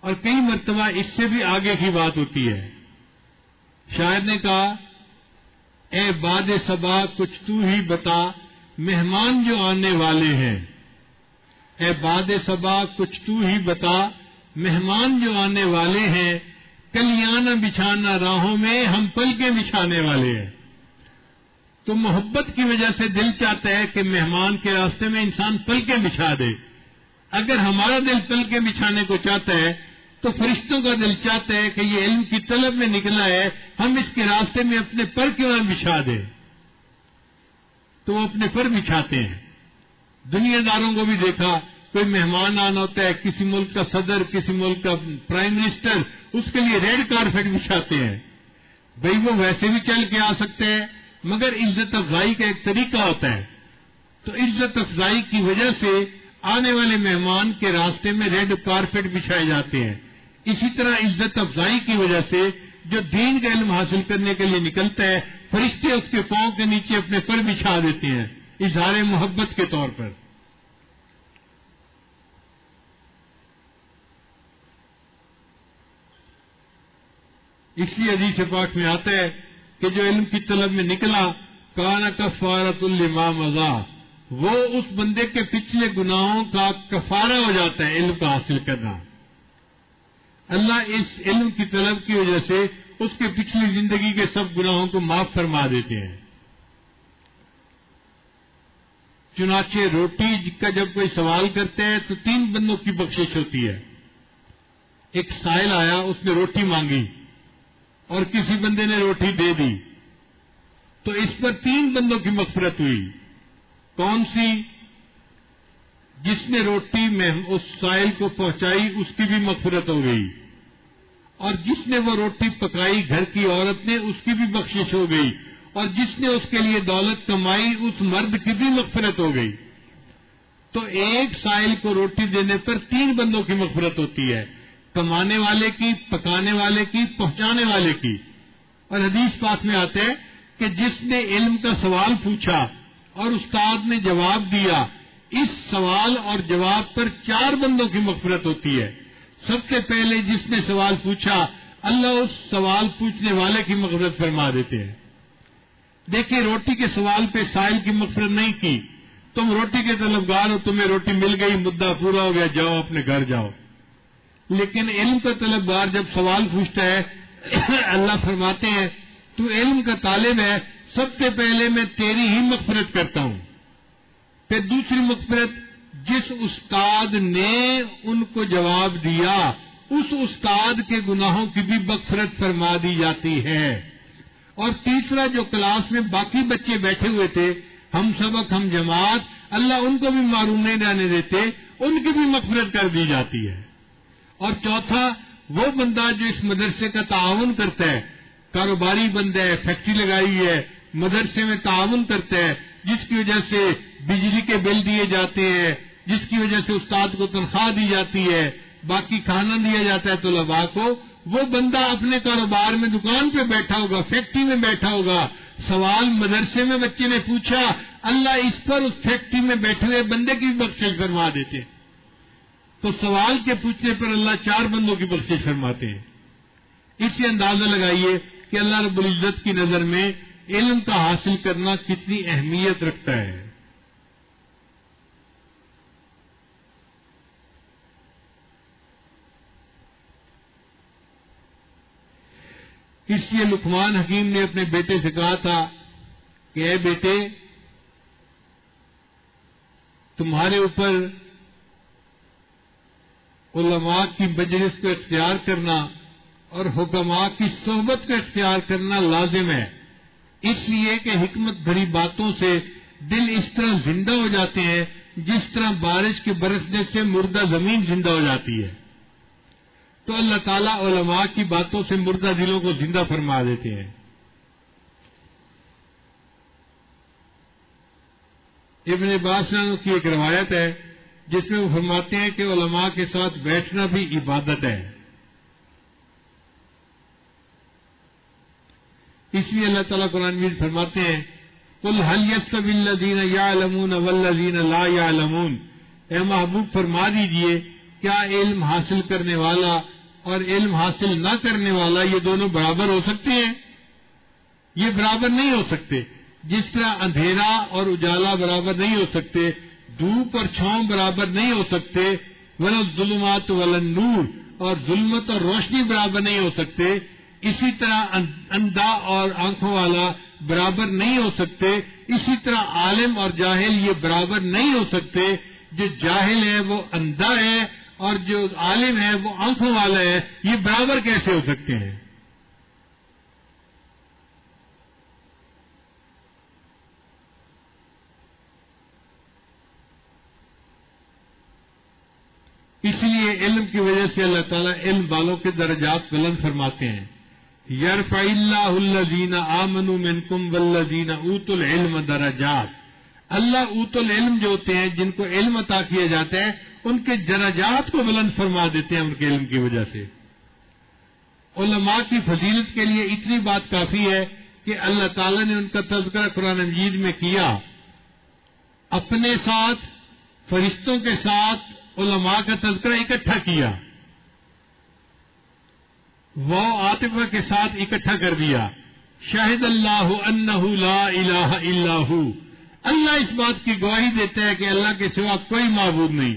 اور کئی مرتبہ اس سے بھی آگے کی بات ہوتی ہے۔ شاعر نے کہا، اے باد سبا کچھ تو ہی بتا، مہمان جو آنے والے ہیں۔ اے باد سبا کچھ تو ہی بتا، مہمان جو آنے والے ہیں کلیانہ بچھانا راہوں میں، ہم پل کے بچھانے والے ہیں۔ تو محبت کی وجہ سے دل چاہتا ہے کہ مہمان کے راستے میں انسان پل کے بچھا دے۔ اگر ہمارا دل پل کے بچھانے کو چاہتا ہے، تو فرشتوں کا دل چاہتا ہے کہ یہ علم کی طلب میں نکلا ہے، ہم اس کے راستے میں اپنے پر کیوں نہ بچھا دیں۔ تو وہ اپنے پر بچھاتے ہیں۔ دنیا داروں کو بھی دیکھا، کوئی مہمان آنا ہوتا ہے، کسی ملک کا صدر، کسی ملک کا پرائم منسٹر، اس کے لیے ریڈ کارپیٹ بچھاتے ہیں۔ بھائی وہ ویسے بھی چل کے آ سکتے ہیں۔ مگر عزت افزائی کا ایک طریقہ ہوتا ہے۔ تو عزت افزائی کی وجہ سے آنے والے مہمان کے راستے میں ریڈ کارپیٹ بچھائے جاتے ہیں۔ اسی طرح عزت افزائی کی وجہ سے جو دین کا علم حاصل کرنے کے لیے نکلتا ہے، فرشتے اس کے پاؤں کے نیچے اپنے پر بچھا دیتے ہیں۔ اظہار محبت کے طور پر۔ اس لیے عزیز پاک میں آتا ہے کہ جو علم کی طلب میں نکلا، کانا کفارت الما مزا وہ اس بندے کے پچھلے گناہوں کا کفارہ ہو جاتا ہے، علم کا حاصل کرنا۔ اللہ اس علم کی طلب کی وجہ سے اس کے پچھلی زندگی کے سب گناہوں کو معاف فرما دیتے ہیں۔ چنانچہ روٹی کا جب کوئی سوال کرتے ہیں تو تین بندوں کی بخشش ہوتی ہے۔ ایک سائل آیا، اس نے روٹی مانگی۔ اور کسی بندے نے روٹی دے دی تو اس پر تین بندوں کی مغفرت ہوئی۔ کون سی؟ جس نے روٹی میں اس سائل کو پہنچائی، اس کی بھی مغفرت ہو گئی۔ اور جس نے وہ روٹی پکائی گھر کی عورت نے، اس کی بھی بخشش ہو گئی۔ اور جس نے اس کے لیے دولت کمائی، اس مرد کی بھی مغفرت ہو گئی۔ تو ایک سائل کو روٹی دینے پر تین بندوں کی مغفرت ہوتی ہے۔ کمانے والے کی، پکانے والے کی، پہنچانے والے کی۔ اور حدیث پاس میں آتے ہیں کہ جس نے علم کا سوال پوچھا اور استاد نے جواب دیا، اس سوال اور جواب پر چار بندوں کی مغفرت ہوتی ہے۔ سب سے پہلے جس نے سوال پوچھا، اللہ اس سوال پوچھنے والے کی مغفرت فرما دیتے ہیں۔ دیکھیں روٹی کے سوال پہ سائل کی مغفرت نہیں کی۔ تم روٹی کے طلبگار ہو، تمہیں روٹی مل گئی مدعا پورا ہو گیا، جاؤ اپنے گھر جاؤ۔ لیکن علم کا طلبگار جب سوال پوچھتا ہے، اللہ فرماتے ہیں، تو علم کا طالب ہے، سب سے پہلے میں تیری ہی مغفرت کرتا ہوں۔ پھر دوسری مغفرت، جس استاد نے ان کو جواب دیا، اس استاد کے گناہوں کی بھی مغفرت فرما دی جاتی ہے۔ اور تیسرا، جو کلاس میں باقی بچے بیٹھے ہوئے تھے، ہم سبق، ہم جماعت، اللہ ان کو بھی معروم نہیں جانے دیتے، ان کی بھی مغفرت کر دی جاتی ہے۔ اور چوتھا، وہ بندہ جو اس مدرسے کا تعاون کرتا ہے، کاروباری بندہ ہے، فیکٹری لگائی ہے، مدرسے میں تعاون کرتا ہے، جس کی وجہ سے بجلی کے بل دیے جاتے ہیں، جس کی وجہ سے استاد کو تنخواہ دی جاتی ہے، باقی کھانا دیا جاتا ہے طلباء کو، وہ بندہ اپنے کاروبار میں دکان پہ بیٹھا ہوگا، فیکٹری میں بیٹھا ہوگا۔ سوال مدرسے میں بچے نے پوچھا، اللہ اس پر اس فیکٹری میں بیٹھے ہوئے بندے کی بخش فرما دیتے۔ تو سوال کے پوچھنے پر اللہ چار بندوں کی بخشش فرماتے ہیں۔ اس سے اندازہ لگائیے کہ اللہ رب العزت کی نظر میں علم کا حاصل کرنا کتنی اہمیت رکھتا ہے۔ اس لیے لکمان حکیم نے اپنے بیٹے سے کہا تھا کہ اے بیٹے، تمہارے اوپر علماء کی مجلس کو اختیار کرنا اور حکماء کی صحبت کو اختیار کرنا لازم ہے۔ اس لیے کہ حکمت بھری باتوں سے دل اس طرح زندہ ہو جاتے ہیں جس طرح بارش کے برسنے سے مردہ زمین زندہ ہو جاتی ہے۔ تو اللہ تعالیٰ علماء کی باتوں سے مردہ دلوں کو زندہ فرما دیتے ہیں۔ ابن باسان کی ایک روایت ہے۔ جس میں وہ فرماتے ہیں کہ علماء کے ساتھ بیٹھنا بھی عبادت ہے۔ اس لیے اللہ تعالیٰ قرآن میر فرماتے ہیں کل حلیت الدین یا لمون ولدین لا یا لمون اے محبوب، فرما دیجیے کیا علم حاصل کرنے والا اور علم حاصل نہ کرنے والا یہ دونوں برابر ہو سکتے ہیں؟ یہ برابر نہیں ہو سکتے۔ جس طرح اندھیرا اور اجالا برابر نہیں ہو سکتے دھوپ اور چھاؤں برابر نہیں ہو سکتے ول ظلمات ولن نور اور ظلمت اور روشنی برابر نہیں ہو سکتے، اسی طرح اندھا اور آنکھوں والا برابر نہیں ہو سکتے، اسی طرح عالم اور جاہل یہ برابر نہیں ہو سکتے، جو جاہل ہے وہ اندھا ہے اور جو عالم ہے وہ آنکھوں والا ہے، یہ برابر کیسے ہو سکتے ہیں؟ اس لیے علم کی وجہ سے اللہ تعالیٰ علم والوں کے درجات بلند فرماتے ہیں۔ یرف اللہ الزین آمن منکم ولزین اوت العلم درجات۔ اللہ اوت العلم جو ہوتے ہیں، جن کو علم عطا کیا جاتا ہے، ان کے درجات کو بلند فرما دیتے ہیں ان کے علم کی وجہ سے۔ علماء کی فضیلت کے لیے اتنی بات کافی ہے کہ اللہ تعالیٰ نے ان کا تذکرہ قرآن مجید میں کیا۔ اپنے ساتھ، فرشتوں کے ساتھ علماء کا تذکرہ اکٹھا کیا۔ وہ عاطفہ کے ساتھ اکٹھا کر دیا۔ شاہد اللہ انہ لا الہ الا ہو۔ اللہ اس بات کی گواہی دیتا ہے کہ اللہ کے سوا کوئی معبود نہیں۔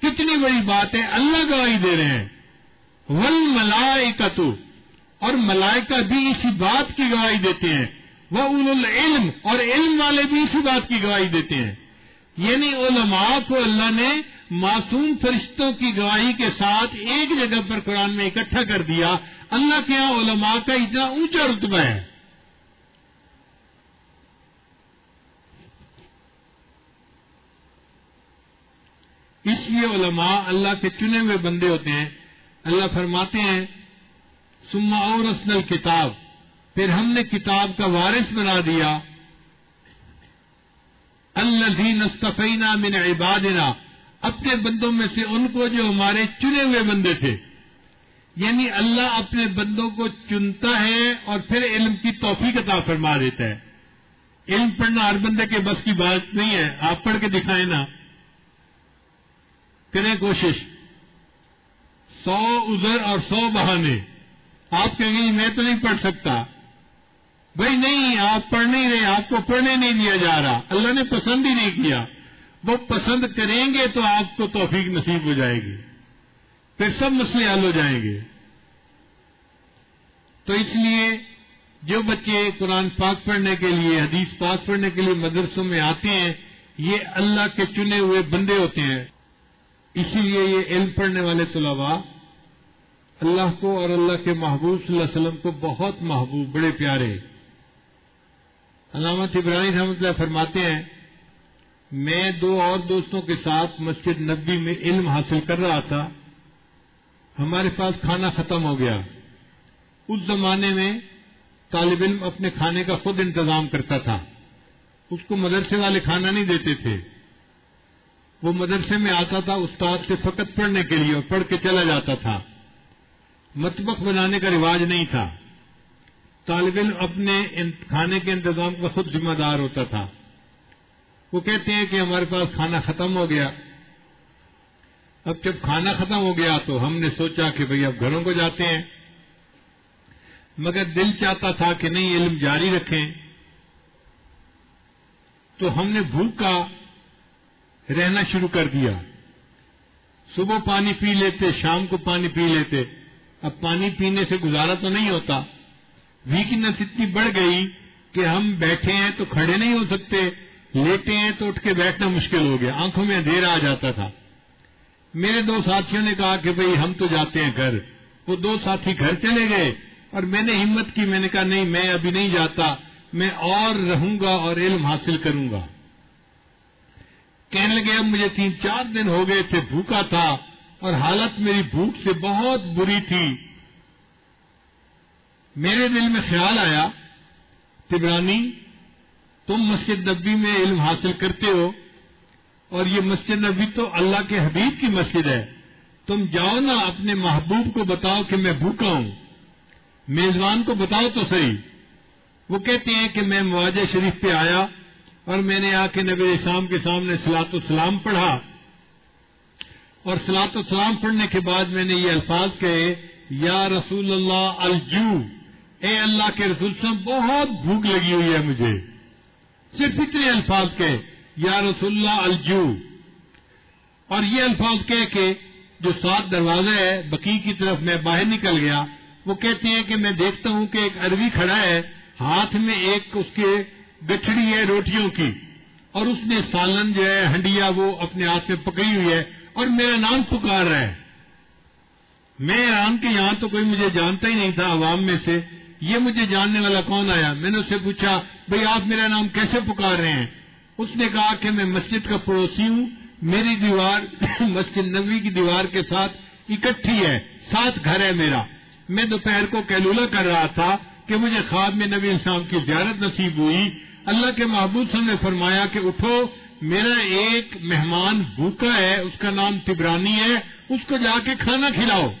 کتنی بڑی بات ہے، اللہ گواہی دے رہے ہیں۔ ول ملائکتو اور ملائکہ بھی اسی بات کی گواہی دیتے ہیں۔ وہ العلم، اور علم والے بھی اسی بات کی گواہی دیتے ہیں۔ یعنی علماء کو اللہ نے معصوم فرشتوں کی گواہی کے ساتھ ایک جگہ پر قرآن میں اکٹھا کر دیا، اللہ کے یہاں علماء کا اتنا اونچا رتبہ ہے۔ اس لیے علماء اللہ کے چنے ہوئے بندے ہوتے ہیں۔ اللہ فرماتے ہیں سما اور اسنل کتاب پھر ہم نے کتاب کا وارث بنا دیا۔ اللہ نستفینہ من عبادنا۔ اپنے بندوں میں سے ان کو جو ہمارے چنے ہوئے بندے تھے۔ یعنی اللہ اپنے بندوں کو چنتا ہے اور پھر علم کی توفیق عطا فرما دیتا ہے۔ علم پڑھنا ہر بندے کے بس کی بات نہیں ہے۔ آپ پڑھ کے دکھائیں نا۔ کریں کوشش۔ سو ازر اور سو بہانے۔ آپ کہیں گے، میں تو نہیں پڑھ سکتا۔ بھائی نہیں، آپ پڑھ نہیں رہے، آپ کو پڑھنے نہیں دیا جا رہا۔ اللہ نے پسند ہی نہیں کیا۔ وہ پسند کریں گے تو آپ کو توفیق نصیب ہو جائے گی۔ پھر سب مسئلے حل ہو جائیں گے۔ تو اس لیے جو بچے قرآن پاک پڑھنے کے لیے، حدیث پاک پڑھنے کے لیے مدرسوں میں آتے ہیں، یہ اللہ کے چنے ہوئے بندے ہوتے ہیں۔ اسی لیے یہ علم پڑھنے والے طلباء، اللہ کو اور اللہ کے محبوب صلی اللہ علیہ وسلم کو بہت محبوب، بڑے پیارے۔ علامت ابراہیم رحمۃ اللہ فرماتے ہیں میں دو اور دوستوں کے ساتھ مسجد نبی میں علم حاصل کر رہا تھا۔ ہمارے پاس کھانا ختم ہو گیا۔ اس زمانے میں طالب علم اپنے کھانے کا خود انتظام کرتا تھا۔ اس کو مدرسے والے کھانا نہیں دیتے تھے۔ وہ مدرسے میں آتا تھا استاد سے فقط پڑھنے کے لیے اور پڑھ کے چلا جاتا تھا۔ مطبخ بنانے کا رواج نہیں تھا۔ طالب علم اپنے کھانے کے انتظام کا خود ذمہ دار ہوتا تھا۔ وہ کہتے ہیں کہ ہمارے پاس کھانا ختم ہو گیا۔ اب جب کھانا ختم ہو گیا تو ہم نے سوچا کہ بھئی اب گھروں کو جاتے ہیں۔ مگر دل چاہتا تھا کہ نہیں، علم جاری رکھیں۔ تو ہم نے بھوکا رہنا شروع کر دیا۔ صبح پانی پی لیتے، شام کو پانی پی لیتے۔ اب پانی پینے سے گزارا تو نہیں ہوتا۔ ویکنس اتنی بڑھ گئی کہ ہم بیٹھے ہیں تو کھڑے نہیں ہو سکتے۔ لیٹے ہیں تو اٹھ کے بیٹھنا مشکل ہو گیا۔ آنکھوں میں اندھیرا آ جاتا تھا۔ میرے دو ساتھیوں نے کہا کہ بھئی ہم تو جاتے ہیں گھر۔ وہ دو ساتھی گھر چلے گئے اور میں نے ہمت کی، میں نے کہا نہیں، میں ابھی نہیں جاتا۔ میں اور رہوں گا اور علم حاصل کروں گا۔ کہنے لگے، اب مجھے تین چار دن ہو گئے تھے، بھوکا تھا اور حالت میری بھوک سے بہت بری تھی۔ میرے دل میں خیال آیا، تبرانی تم مسجد نبی میں علم حاصل کرتے ہو اور یہ مسجد نبی تو اللہ کے حبیب کی مسجد ہے۔ تم جاؤ نا اپنے محبوب کو بتاؤ کہ میں بھوکا ہوں۔ میزبان کو بتاؤ تو صحیح۔ وہ کہتے ہیں کہ میں مواجہ شریف پہ آیا اور میں نے آ کے نبی اسلام کے سامنے سلاط السلام پڑھا۔ اور سلاط السلام پڑھنے کے بعد میں نے یہ الفاظ کہے، یا رسول اللہ، الجو۔ اے اللہ کے رسول سے بہت بھوک لگی ہوئی ہے مجھے۔ صرف اتنے الفاظ کے، یا رسول اللہ الجو۔ اور یہ الفاظ کہہ کے جو سات دروازے ہے بکی کی طرف میں باہر نکل گیا، وہ کہتے ہیں کہ میں دیکھتا ہوں کہ ایک عربی کھڑا ہے، ہاتھ میں ایک اس کے گٹھڑی ہے روٹیوں کی۔ اور اس نے سالن جو ہے، ہنڈیا، وہ اپنے ہاتھ میں پکڑی ہوئی ہے اور میرا نام پکار رہا ہے۔ میں آرام کے یہاں تو کوئی مجھے جانتا ہی نہیں تھا عوام میں سے۔ یہ مجھے جاننے والا کون آیا؟ میں نے اس سے پوچھا، بھئی آپ میرا نام کیسے پکار رہے ہیں؟ اس نے کہا کہ میں مسجد کا پڑوسی ہوں، میری دیوار مسجد نبی کی دیوار کے ساتھ اکٹھی ہے، ساتھ گھر ہے میرا۔ میں دوپہر کو کیلولا کر رہا تھا کہ مجھے خواب میں نبی انسان کی زیارت نصیب ہوئی۔ اللہ کے محبوب صاحب نے فرمایا کہ اٹھو، میرا ایک مہمان بھوکا ہے، اس کا نام تبرانی ہے، اس کو جا کے کھانا کھلاؤ۔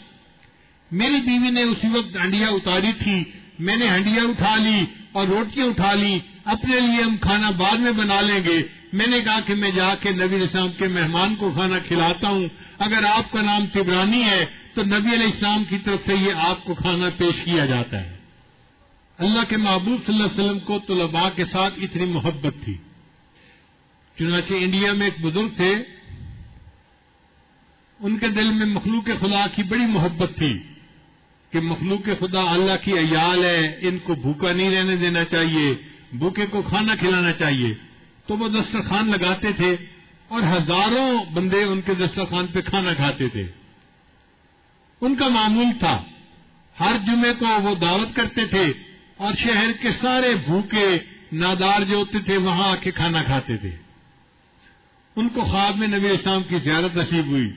میری بیوی نے اسی وقت ہنڈیا اتاری تھی۔ میں نے ہنڈیا اٹھا لی اور روٹیاں اٹھا لی، اپنے لیے ہم کھانا بعد میں بنا لیں گے۔ میں نے کہا کہ میں جا کے نبی السلام کے مہمان کو کھانا کھلاتا ہوں۔ اگر آپ کا نام تبرانی ہے، تو نبی علیہ السلام کی طرف سے یہ آپ کو کھانا پیش کیا جاتا ہے۔ اللہ کے محبوب صلی اللہ علیہ وسلم کو طلباء کے ساتھ اتنی محبت تھی۔ چنانچہ انڈیا میں ایک بزرگ تھے۔ ان کے دل میں مخلوق خدا کی بڑی محبت تھی۔ کہ مخلوق خدا اللہ کی عیال ہے، ان کو بھوکا نہیں رہنے دینا چاہیے، بھوکے کو کھانا کھلانا چاہیے۔ تو وہ دسترخوان لگاتے تھے اور ہزاروں بندے ان کے دسترخوان پہ کھانا کھاتے تھے۔ ان کا معمول تھا، ہر جمعے کو وہ دعوت کرتے تھے اور شہر کے سارے بھوکے، نادار جو ہوتے تھے، وہاں آ کے کھانا کھاتے تھے۔ ان کو خواب میں نبی اسلام کی زیارت نصیب ہوئی۔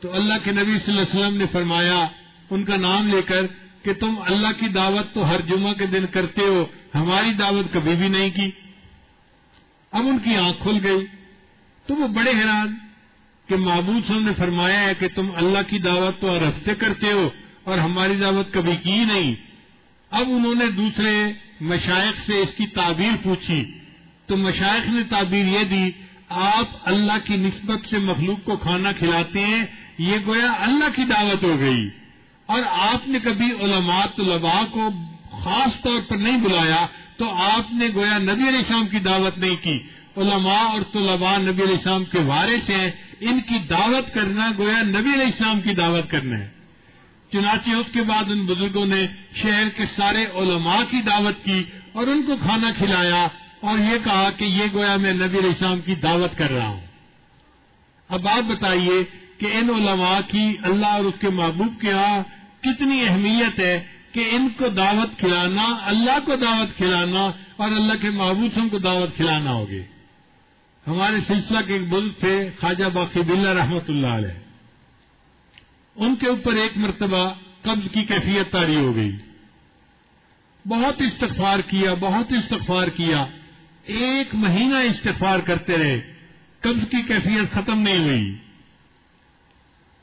تو اللہ کے نبی صلی اللہ علیہ وسلم نے فرمایا ان کا نام لے کر کہ تم اللہ کی دعوت تو ہر جمعہ کے دن کرتے ہو، ہماری دعوت کبھی بھی نہیں کی۔ اب ان کی آنکھ کھل گئی۔ تو وہ بڑے حیران کہ محبوب صاحب نے فرمایا ہے کہ تم اللہ کی دعوت تو ہر ہفتے کرتے ہو اور ہماری دعوت کبھی کی نہیں۔ اب انہوں نے دوسرے مشائق سے اس کی تعبیر پوچھی۔ تو مشائق نے تعبیر یہ دی، آپ اللہ کی نسبت سے مخلوق کو کھانا کھلاتے ہیں، یہ گویا اللہ کی دعوت ہو گئی۔ اور آپ نے کبھی علماء طلباء کو خاص طور پر نہیں بلایا تو آپ نے گویا نبی علیہ السلام کی دعوت نہیں کی۔ علماء اور طلباء نبی علیہ السلام کے وارث ہیں۔ ان کی دعوت کرنا گویا نبی علیہ السلام کی دعوت کرنا ہے۔ چنانچہ اس کے بعد ان بزرگوں نے شہر کے سارے علماء کی دعوت کی اور ان کو کھانا کھلایا اور یہ کہا کہ یہ گویا میں نبی علیہ السلام کی دعوت کر رہا ہوں۔ اب آپ بتائیے کہ ان علماء کی اللہ اور اس کے محبوب کے ہاں کتنی اہمیت ہے کہ ان کو دعوت کھلانا، اللہ کو دعوت کھلانا اور اللہ کے محبوب کو دعوت کھلانا ہوگی۔ ہمارے سلسلہ کے ایک بزرگ تھے، خواجہ باقی بلّہ رحمۃ اللہ علیہ۔ ان کے اوپر ایک مرتبہ قبض کی کیفیت تاری ہو گئی۔ بہت استغفار کیا، بہت استغفار کیا۔ ایک مہینہ استغفار کرتے رہے۔ قبض کی کیفیت ختم نہیں ہوئی۔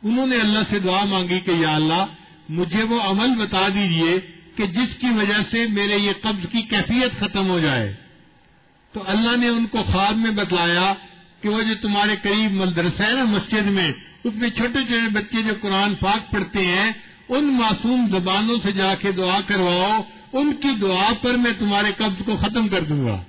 انہوں نے اللہ سے دعا مانگی کہ یا اللہ مجھے وہ عمل بتا دیجیے کہ جس کی وجہ سے میرے یہ قبض کی کیفیت ختم ہو جائے۔ تو اللہ نے ان کو خواب میں بتلایا کہ وہ جو تمہارے قریب مدرسہ ہے نا مسجد میں، اس میں چھوٹے چھوٹے بچے جو قرآن پاک پڑھتے ہیں، ان معصوم زبانوں سے جا کے دعا کرواؤ، ان کی دعا پر میں تمہارے قبض کو ختم کر دوں گا۔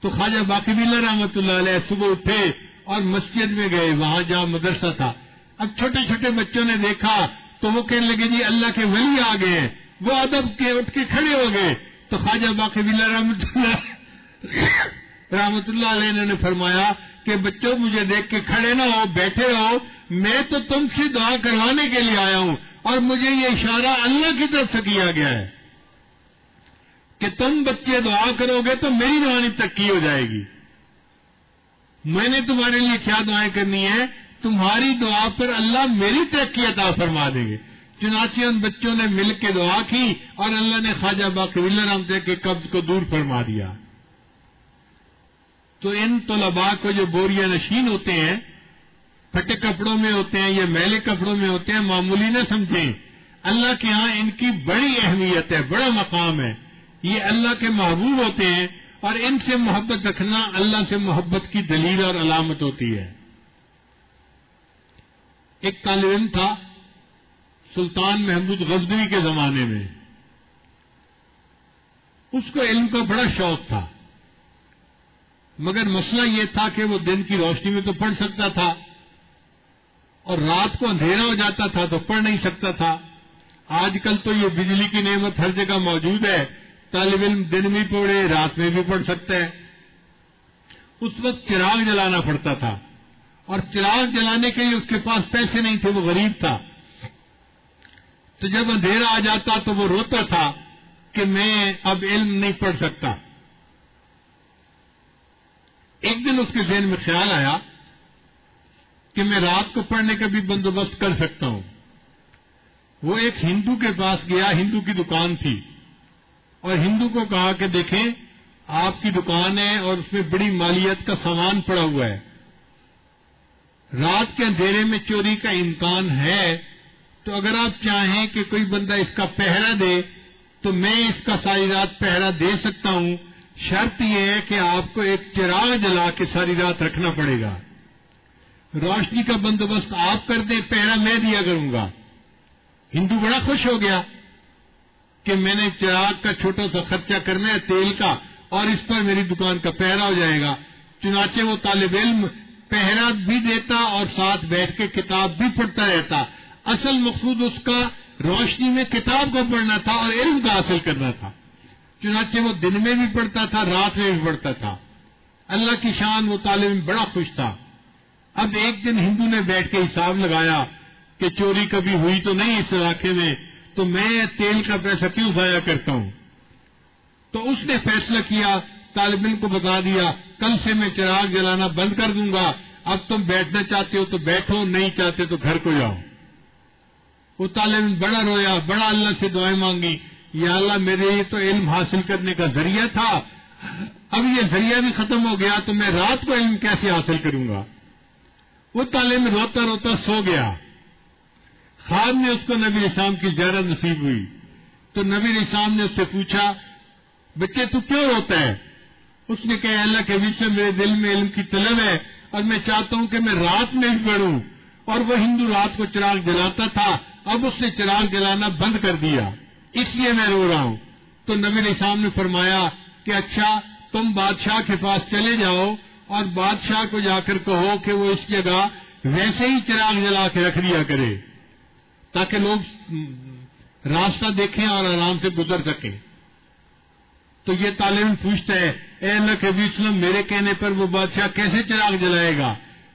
تو خواجہ باقی اللہ رحمۃ اللہ علیہ صبح اٹھے اور مسجد میں گئے، وہاں جہاں مدرسہ تھا۔ اب چھوٹے چھوٹے بچوں نے دیکھا تو وہ کہنے لگے جی اللہ کے ولی آ گئے وہ ادب کے اٹھ کے کھڑے ہو گئے۔ تو خواجہ باقی اللہ رحمۃ اللہ رحمۃ اللہ علیہ نے فرمایا کہ بچوں، مجھے دیکھ کے کھڑے نہ ہو، بیٹھے رہو۔ میں تو تم سے دعا کروانے کے لیے آیا ہوں اور مجھے یہ اشارہ اللہ کی طرف سے کیا گیا ہے۔ کہ تم بچے دعا کرو گے تو میری جوانی تک کی ہو جائے گی۔ میں نے تمہارے لیے کیا دعائیں کرنی ہے تمہاری دعا پر اللہ میری ترقی عطا فرما دیں گے۔ چنانچہ ان بچوں نے مل کے دعا کی اور اللہ نے خواجہ باقی رام کے قبض کو دور فرما دیا۔ تو ان طلباء کو جو بوریا نشین ہوتے ہیں، پھٹے کپڑوں میں ہوتے ہیں یا میلے کپڑوں میں ہوتے ہیں، معمولی نہ سمجھیں۔ اللہ کے ہاں ان کی بڑی اہمیت ہے، بڑا مقام ہے۔ یہ اللہ کے محبوب ہوتے ہیں اور ان سے محبت رکھنا اللہ سے محبت کی دلیل اور علامت ہوتی ہے۔ ایک طالب علم تھا، سلطان محمود غزنوی کے زمانے میں۔ اس کو علم کا بڑا شوق تھا۔ مگر مسئلہ یہ تھا کہ وہ دن کی روشنی میں تو پڑھ سکتا تھا، اور رات کو اندھیرا ہو جاتا تھا تو پڑھ نہیں سکتا تھا۔ آج کل تو یہ بجلی کی نعمت ہر جگہ موجود ہے۔ طالب علم دن میں پڑھے، رات میں بھی پڑھ سکتا ہے اس وقت چراغ جلانا پڑتا تھا۔ اور چراغ جلانے کے لیے اس کے پاس پیسے نہیں تھے، وہ غریب تھا۔ تو جب اندھیرا آ جاتا تو وہ روتا تھا کہ میں اب علم نہیں پڑھ سکتا۔ ایک دن اس کے ذہن میں خیال آیا کہ میں رات کو پڑھنے کا بھی بندوبست کر سکتا ہوں۔ وہ ایک ہندو کے پاس گیا، ہندو کی دکان تھی۔ اور ہندو کو کہا کہ دیکھیں، آپ کی دکان ہے اور اس میں بڑی مالیت کا سامان پڑا ہوا ہے۔ رات کے اندھیرے میں چوری کا امکان ہے، تو اگر آپ چاہیں کہ کوئی بندہ اس کا پہرا دے، تو میں اس کا ساری رات پہرا دے سکتا ہوں۔ شرط یہ ہے کہ آپ کو ایک چراغ جلا کے ساری رات رکھنا پڑے گا۔ روشنی کا بندوبست آپ کر دیں، پہرا میں دیا کروں گا۔ ہندو بڑا خوش ہو گیا کہ میں نے چراغ کا چھوٹا سا خرچہ کرنا ہے، تیل کا، اور اس پر میری دکان کا پہرا ہو جائے گا۔ چنانچہ وہ طالب علم پہرا بھی دیتا اور ساتھ بیٹھ کے کتاب بھی پڑھتا رہتا۔ اصل مقصود اس کا روشنی میں کتاب کو پڑھنا تھا اور علم کا حاصل کرنا تھا۔ چنانچہ وہ دن میں بھی پڑھتا تھا، رات میں بھی پڑھتا تھا۔ اللہ کی شان وہ طالب بڑا خوش تھا۔ اب ایک دن ہندو نے بیٹھ کے حساب لگایا کہ چوری کبھی ہوئی تو نہیں اس علاقے میں، تو میں تیل کا پیسہ کیوں ضائع کرتا ہوں؟ تو اس نے فیصلہ کیا طالب علم کو بتا دیا، کل سے میں چراغ جلانا بند کر دوں گا۔ اب تم بیٹھنا چاہتے ہو تو بیٹھو، نہیں چاہتے تو گھر کو جاؤ۔ وہ طالب علم بڑا رویا، بڑا اللہ سے دعائیں مانگی۔ یا اللہ، میرے یہ تو علم حاصل کرنے کا ذریعہ تھا۔ اب یہ ذریعہ بھی ختم ہو گیا تو میں رات کو علم کیسے حاصل کروں گا؟ وہ طالب روتا روتا سو گیا۔ خواب میں اس کو نبی اسلام کی زیارت نصیب ہوئی۔ تو نبی اسلام نے اس سے پوچھا، بچے، تو کیوں روتا ہے؟ اس نے کہا، اللہ کے بیچ میں میرے دل میں علم کی طلب ہے اور میں چاہتا ہوں کہ میں رات میں بھی پڑھوں اور وہ ہندو رات کو چراغ جلاتا تھا، اب اس نے چراغ جلانا بند کر دیا، اس لیے میں رو رہا ہوں۔ تو نبی اسلام نے فرمایا کہ اچھا تم بادشاہ کے پاس چلے جاؤ اور بادشاہ کو جا کر کہو کہ وہ اس جگہ ویسے ہی چراغ جلا کے رکھ دیا کرے، تاکہ لوگ راستہ دیکھیں اور آرام سے گزر سکیں۔ تو یہ تعلیم پوچھتا ہے اے اللہ کے وسلم، میرے کہنے پر وہ بادشاہ کیسے چراغ جلائے گا؟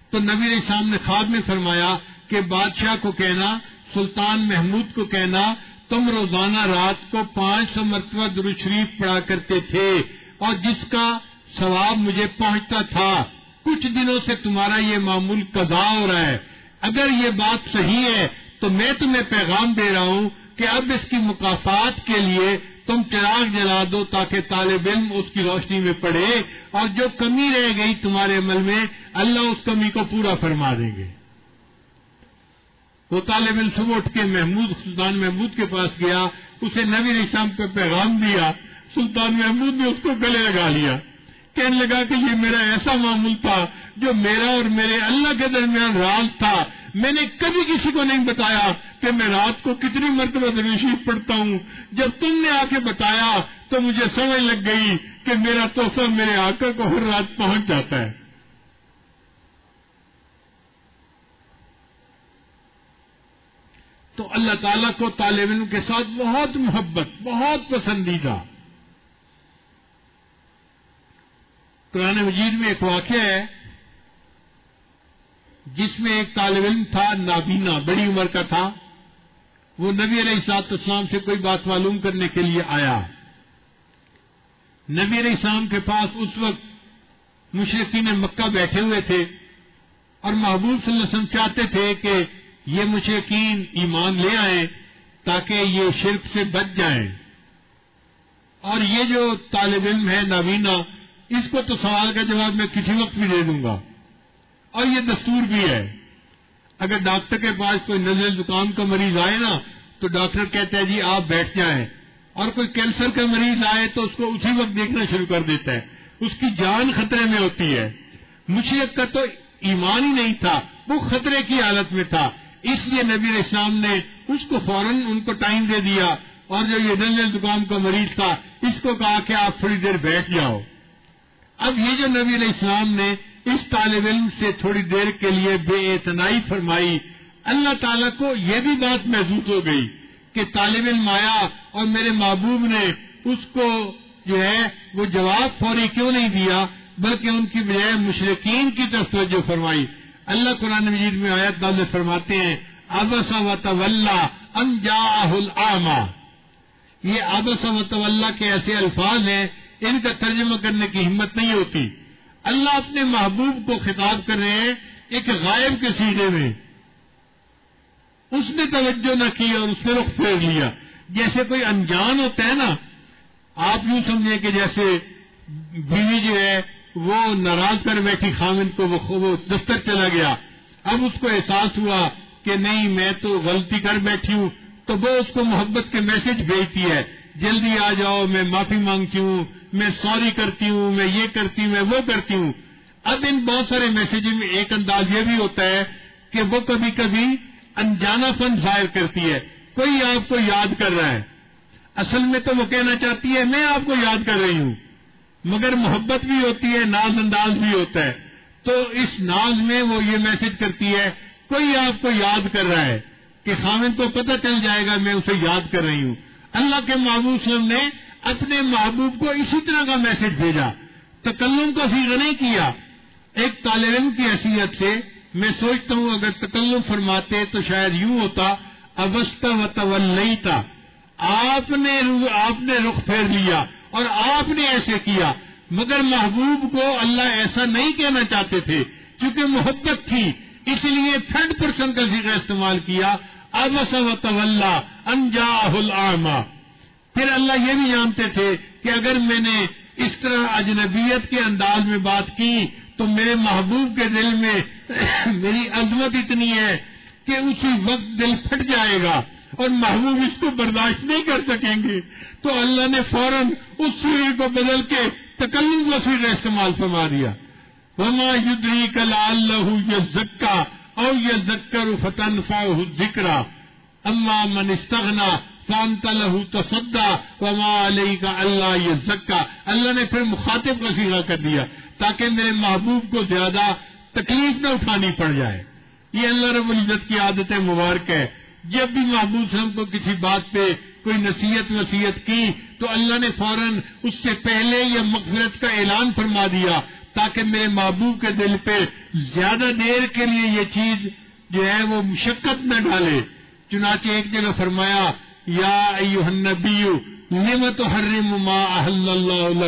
تو نبی اسلام نے خواب میں فرمایا کہ بادشاہ کو کہنا، سلطان محمود کو کہنا، تم روزانہ رات کو پانچ سو مرتبہ شریف پڑھا کرتے تھے اور جس کا ثواب مجھے پہنچتا تھا، کچھ دنوں سے تمہارا یہ معمول قضا ہو رہا ہے۔ اگر یہ بات صحیح ہے، تو میں تمہیں پیغام دے رہا ہوں کہ اب اس کی مقافات کے لیے تم چراغ جلا دو تاکہ طالب علم اس کی روشنی میں پڑے اور جو کمی رہ گئی تمہارے عمل میں، اللہ اس کمی کو پورا فرما دیں گے۔ وہ طالب علم صبح اٹھ کے محمود، سلطان محمود کے پاس گیا، اسے نبی نشام پہ پیغام دیا۔ سلطان محمود نے اس کو گلے لگا لیا۔ کہنے لگا کہ یہ میرا ایسا معمول تھا جو میرا اور میرے اللہ کے درمیان راز تھا۔ میں نے کبھی کسی کو نہیں بتایا کہ میں رات کو کتنی مرتبہ دروشیف پڑھتا ہوں۔ جب تم نے آ کے بتایا تو مجھے سمجھ لگ گئی کہ میرا توحفہ میرے آقا کو ہر رات پہنچ جاتا ہے۔ تو اللہ تعالیٰ کو طالب علم کے ساتھ بہت محبت، بہت پسندیدہ۔ قرآن مجید میں ایک واقعہ ہے۔ جس میں ایک طالب علم تھا، نابینا، بڑی عمر کا تھا۔ وہ نبی علیہ سات اسلام سے کوئی بات معلوم کرنے کے لیے آیا۔ نبی علیہ السلام کے پاس اس وقت مشرقین مکہ بیٹھے ہوئے تھے اور محبوب صلی اللہ علیہ وسلم چاہتے تھے کہ یہ مشرقین ایمان لے آئیں تاکہ یہ شرک سے بچ جائیں۔ اور یہ جو طالب علم ہے، نابینا، اس کو تو سوال کا جواب میں کسی وقت بھی دے دوں گا۔ اور یہ دستور بھی ہے۔ اگر ڈاکٹر کے پاس کوئی نزل زکام کا مریض آئے نا، تو ڈاکٹر کہتا ہے جی آپ بیٹھ جائیں۔ اور کوئی کینسر کا مریض آئے تو اس کو اسی وقت دیکھنا شروع کر دیتا ہے۔ اس کی جان خطرے میں ہوتی ہے۔ مشرق کا تو ایمان ہی نہیں تھا۔ وہ خطرے کی حالت میں تھا۔ اس لیے نبی اسلام نے اس کو فوراً ان کو ٹائم دے دیا۔ اور جو یہ نل زکام کا مریض تھا، اس کو کہا کہ آپ تھوڑی دیر بیٹھ جاؤ۔ اب یہ جو نبی علیہ السلام نے اس طالب علم سے تھوڑی دیر کے لیے بے اعتنائی فرمائی، اللہ تعالیٰ کو یہ بھی بات محسوس ہو گئی کہ طالب علم آیا اور میرے محبوب نے اس کو جو ہے وہ جواب فوری کیوں نہیں دیا، بلکہ ان کی بجائے مشرقین کی طرف توجہ فرمائی۔ اللہ قرآن مجید میں آیت دال فرماتے ہیں ابسا و طول العما یہ ابسا و طول کے ایسے الفاظ ہیں، ان کا ترجمہ کرنے کی ہمت نہیں ہوتی۔ اللہ اپنے محبوب کو خطاب کر رہے ہیں ایک غائب کے سینے میں۔ اس نے توجہ نہ کی اور اس نے رخ پھیر لیا۔ جیسے کوئی انجان ہوتا ہے نا، آپ یوں سمجھیں کہ جیسے بیوی جو ہے، وہ ناراض کر بیٹھی خامن کو، وہ دفتر چلا گیا۔ اب اس کو احساس ہوا کہ نہیں، میں تو غلطی کر بیٹھی ہوں۔ تو وہ اس کو محبت کے میسج بھیجتی ہے۔ جلدی آ جاؤ، میں معافی مانگتی ہوں، میں سوری کرتی ہوں، میں یہ کرتی ہوں، میں وہ کرتی ہوں۔ اب ان بہت سارے میسج میں ایک انداز یہ بھی ہوتا ہے کہ وہ کبھی کبھی انجانا فن ظاہر کرتی ہے۔ کوئی آپ کو یاد کر رہا ہے۔ اصل میں تو وہ کہنا چاہتی ہے، میں آپ کو یاد کر رہی ہوں۔ مگر محبت بھی ہوتی ہے، ناز انداز بھی ہوتا ہے۔ تو اس ناز میں وہ یہ میسج کرتی ہے، کوئی آپ کو یاد کر رہا ہے کہ خامن کو پتہ چل جائے گا، میں اسے یاد کر رہی ہوں۔ اللہ کے محبوب صلی نے اپنے محبوب کو اسی طرح کا میسج بھیجا۔ تکلم کو فیغ نہیں کیا۔ ایک طالب علم کی حیثیت سے میں سوچتا ہوں، اگر تکلم فرماتے تو شاید یوں ہوتا ابست و طول تھا آپ نے آپ نے رخ پھیر لیا اور آپ نے ایسے کیا۔ مگر محبوب کو اللہ ایسا نہیں کہنا چاہتے تھے کیونکہ محبت تھی، اس لیے تھرڈ پرسن کا ذکر استعمال کیا۔ ابس و طول انجا العما پھر اللہ یہ بھی جانتے تھے کہ اگر میں نے اس طرح اجنبیت کے انداز میں بات کی تو میرے محبوب کے دل میں میری عظمت اتنی ہے کہ اسی وقت دل پھٹ جائے گا اور محبوب اس کو برداشت نہیں کر سکیں گے۔ تو اللہ نے فوراً اس سورے کو بدل کے تکلم وسیع کا استعمال فرما دیا۔ وما یدری کلا اللہ یہ زکا اور یہ زکر فتن فاہ ذکرا اما من استغنا فانت لہو تصدا وما علیہ کا اللہ یہ زکا اللہ نے پھر مخاطب کا سیگا کر دیا تاکہ میرے محبوب کو زیادہ تکلیف نہ اٹھانی پڑ جائے۔ یہ اللہ رب العزت کی عادت مبارک ہے۔ جب بھی محبوب صاحب کو کسی بات پہ کوئی نصیحت وصیت کی تو اللہ نے فوراً اس سے پہلے یہ مغفرت کا اعلان فرما دیا۔ تاکہ میرے محبوب کے دل پہ زیادہ دیر کے لیے یہ چیز جو ہے وہ مشقت نہ ڈالے۔ چنانچہ ایک جگہ فرمایا، یا النبی نعمت حرم ما احل اللہ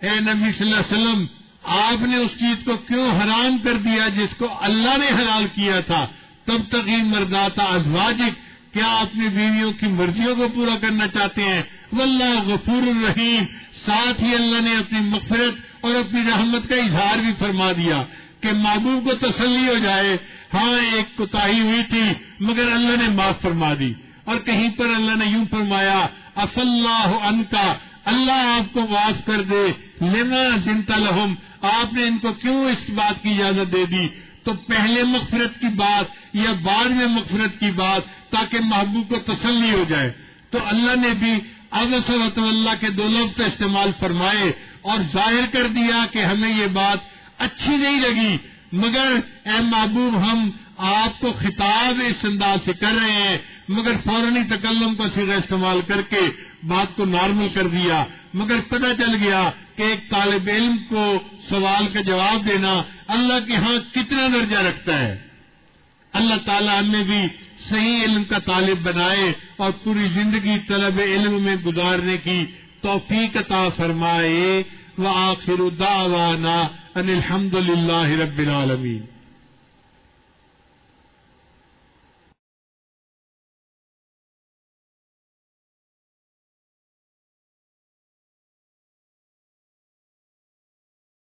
اے نبی صلی اللہ علیہ وسلم، آپ نے اس چیز کو کیوں حرام کر دیا جس کو اللہ نے حلال کیا تھا؟ تب تک ہی مرداتا ازواجک کیا اپنی بیویوں کی مرضیوں کو پورا کرنا چاہتے ہیں؟ واللہ غفور الرحیم۔ ساتھ ہی اللہ نے اپنی مغفرت اور اپنی رحمت کا اظہار بھی فرما دیا کہ محبوب کو تسلی ہو جائے۔ ہاں ایک کوتا ہوئی تھی، مگر اللہ نے معاف فرما دی۔ اور کہیں پر اللہ نے یوں فرمایا اف اللہ ان کا اللہ آپ کو واس کر دے۔ لما زنتا لہم، آپ نے ان کو کیوں اس بات کی اجازت دے دی؟ تو پہلے مغفرت کی بات یا بعد میں مغفرت کی بات تاکہ محبوب کو تسلی ہو جائے۔ تو اللہ نے بھی ابصوت اللہ کے دو لفظ استعمال فرمائے۔ اور ظاہر کر دیا کہ ہمیں یہ بات اچھی نہیں لگی، مگر اے محبوب، ہم آپ کو خطاب اس انداز سے کر رہے ہیں، مگر فوراً تکلم کا سیرا استعمال کر کے بات کو نارمل کر دیا، مگر پتہ چل گیا کہ ایک طالب علم کو سوال کا جواب دینا اللہ کے ہاں کتنا درجہ رکھتا ہے۔ اللہ تعالیٰ ہمیں بھی صحیح علم کا طالب بنائے اور پوری زندگی طلب علم میں گزارنے کی توفیق عطا فرمائے وآخر آخر ان الحمد للہ رب العالمین۔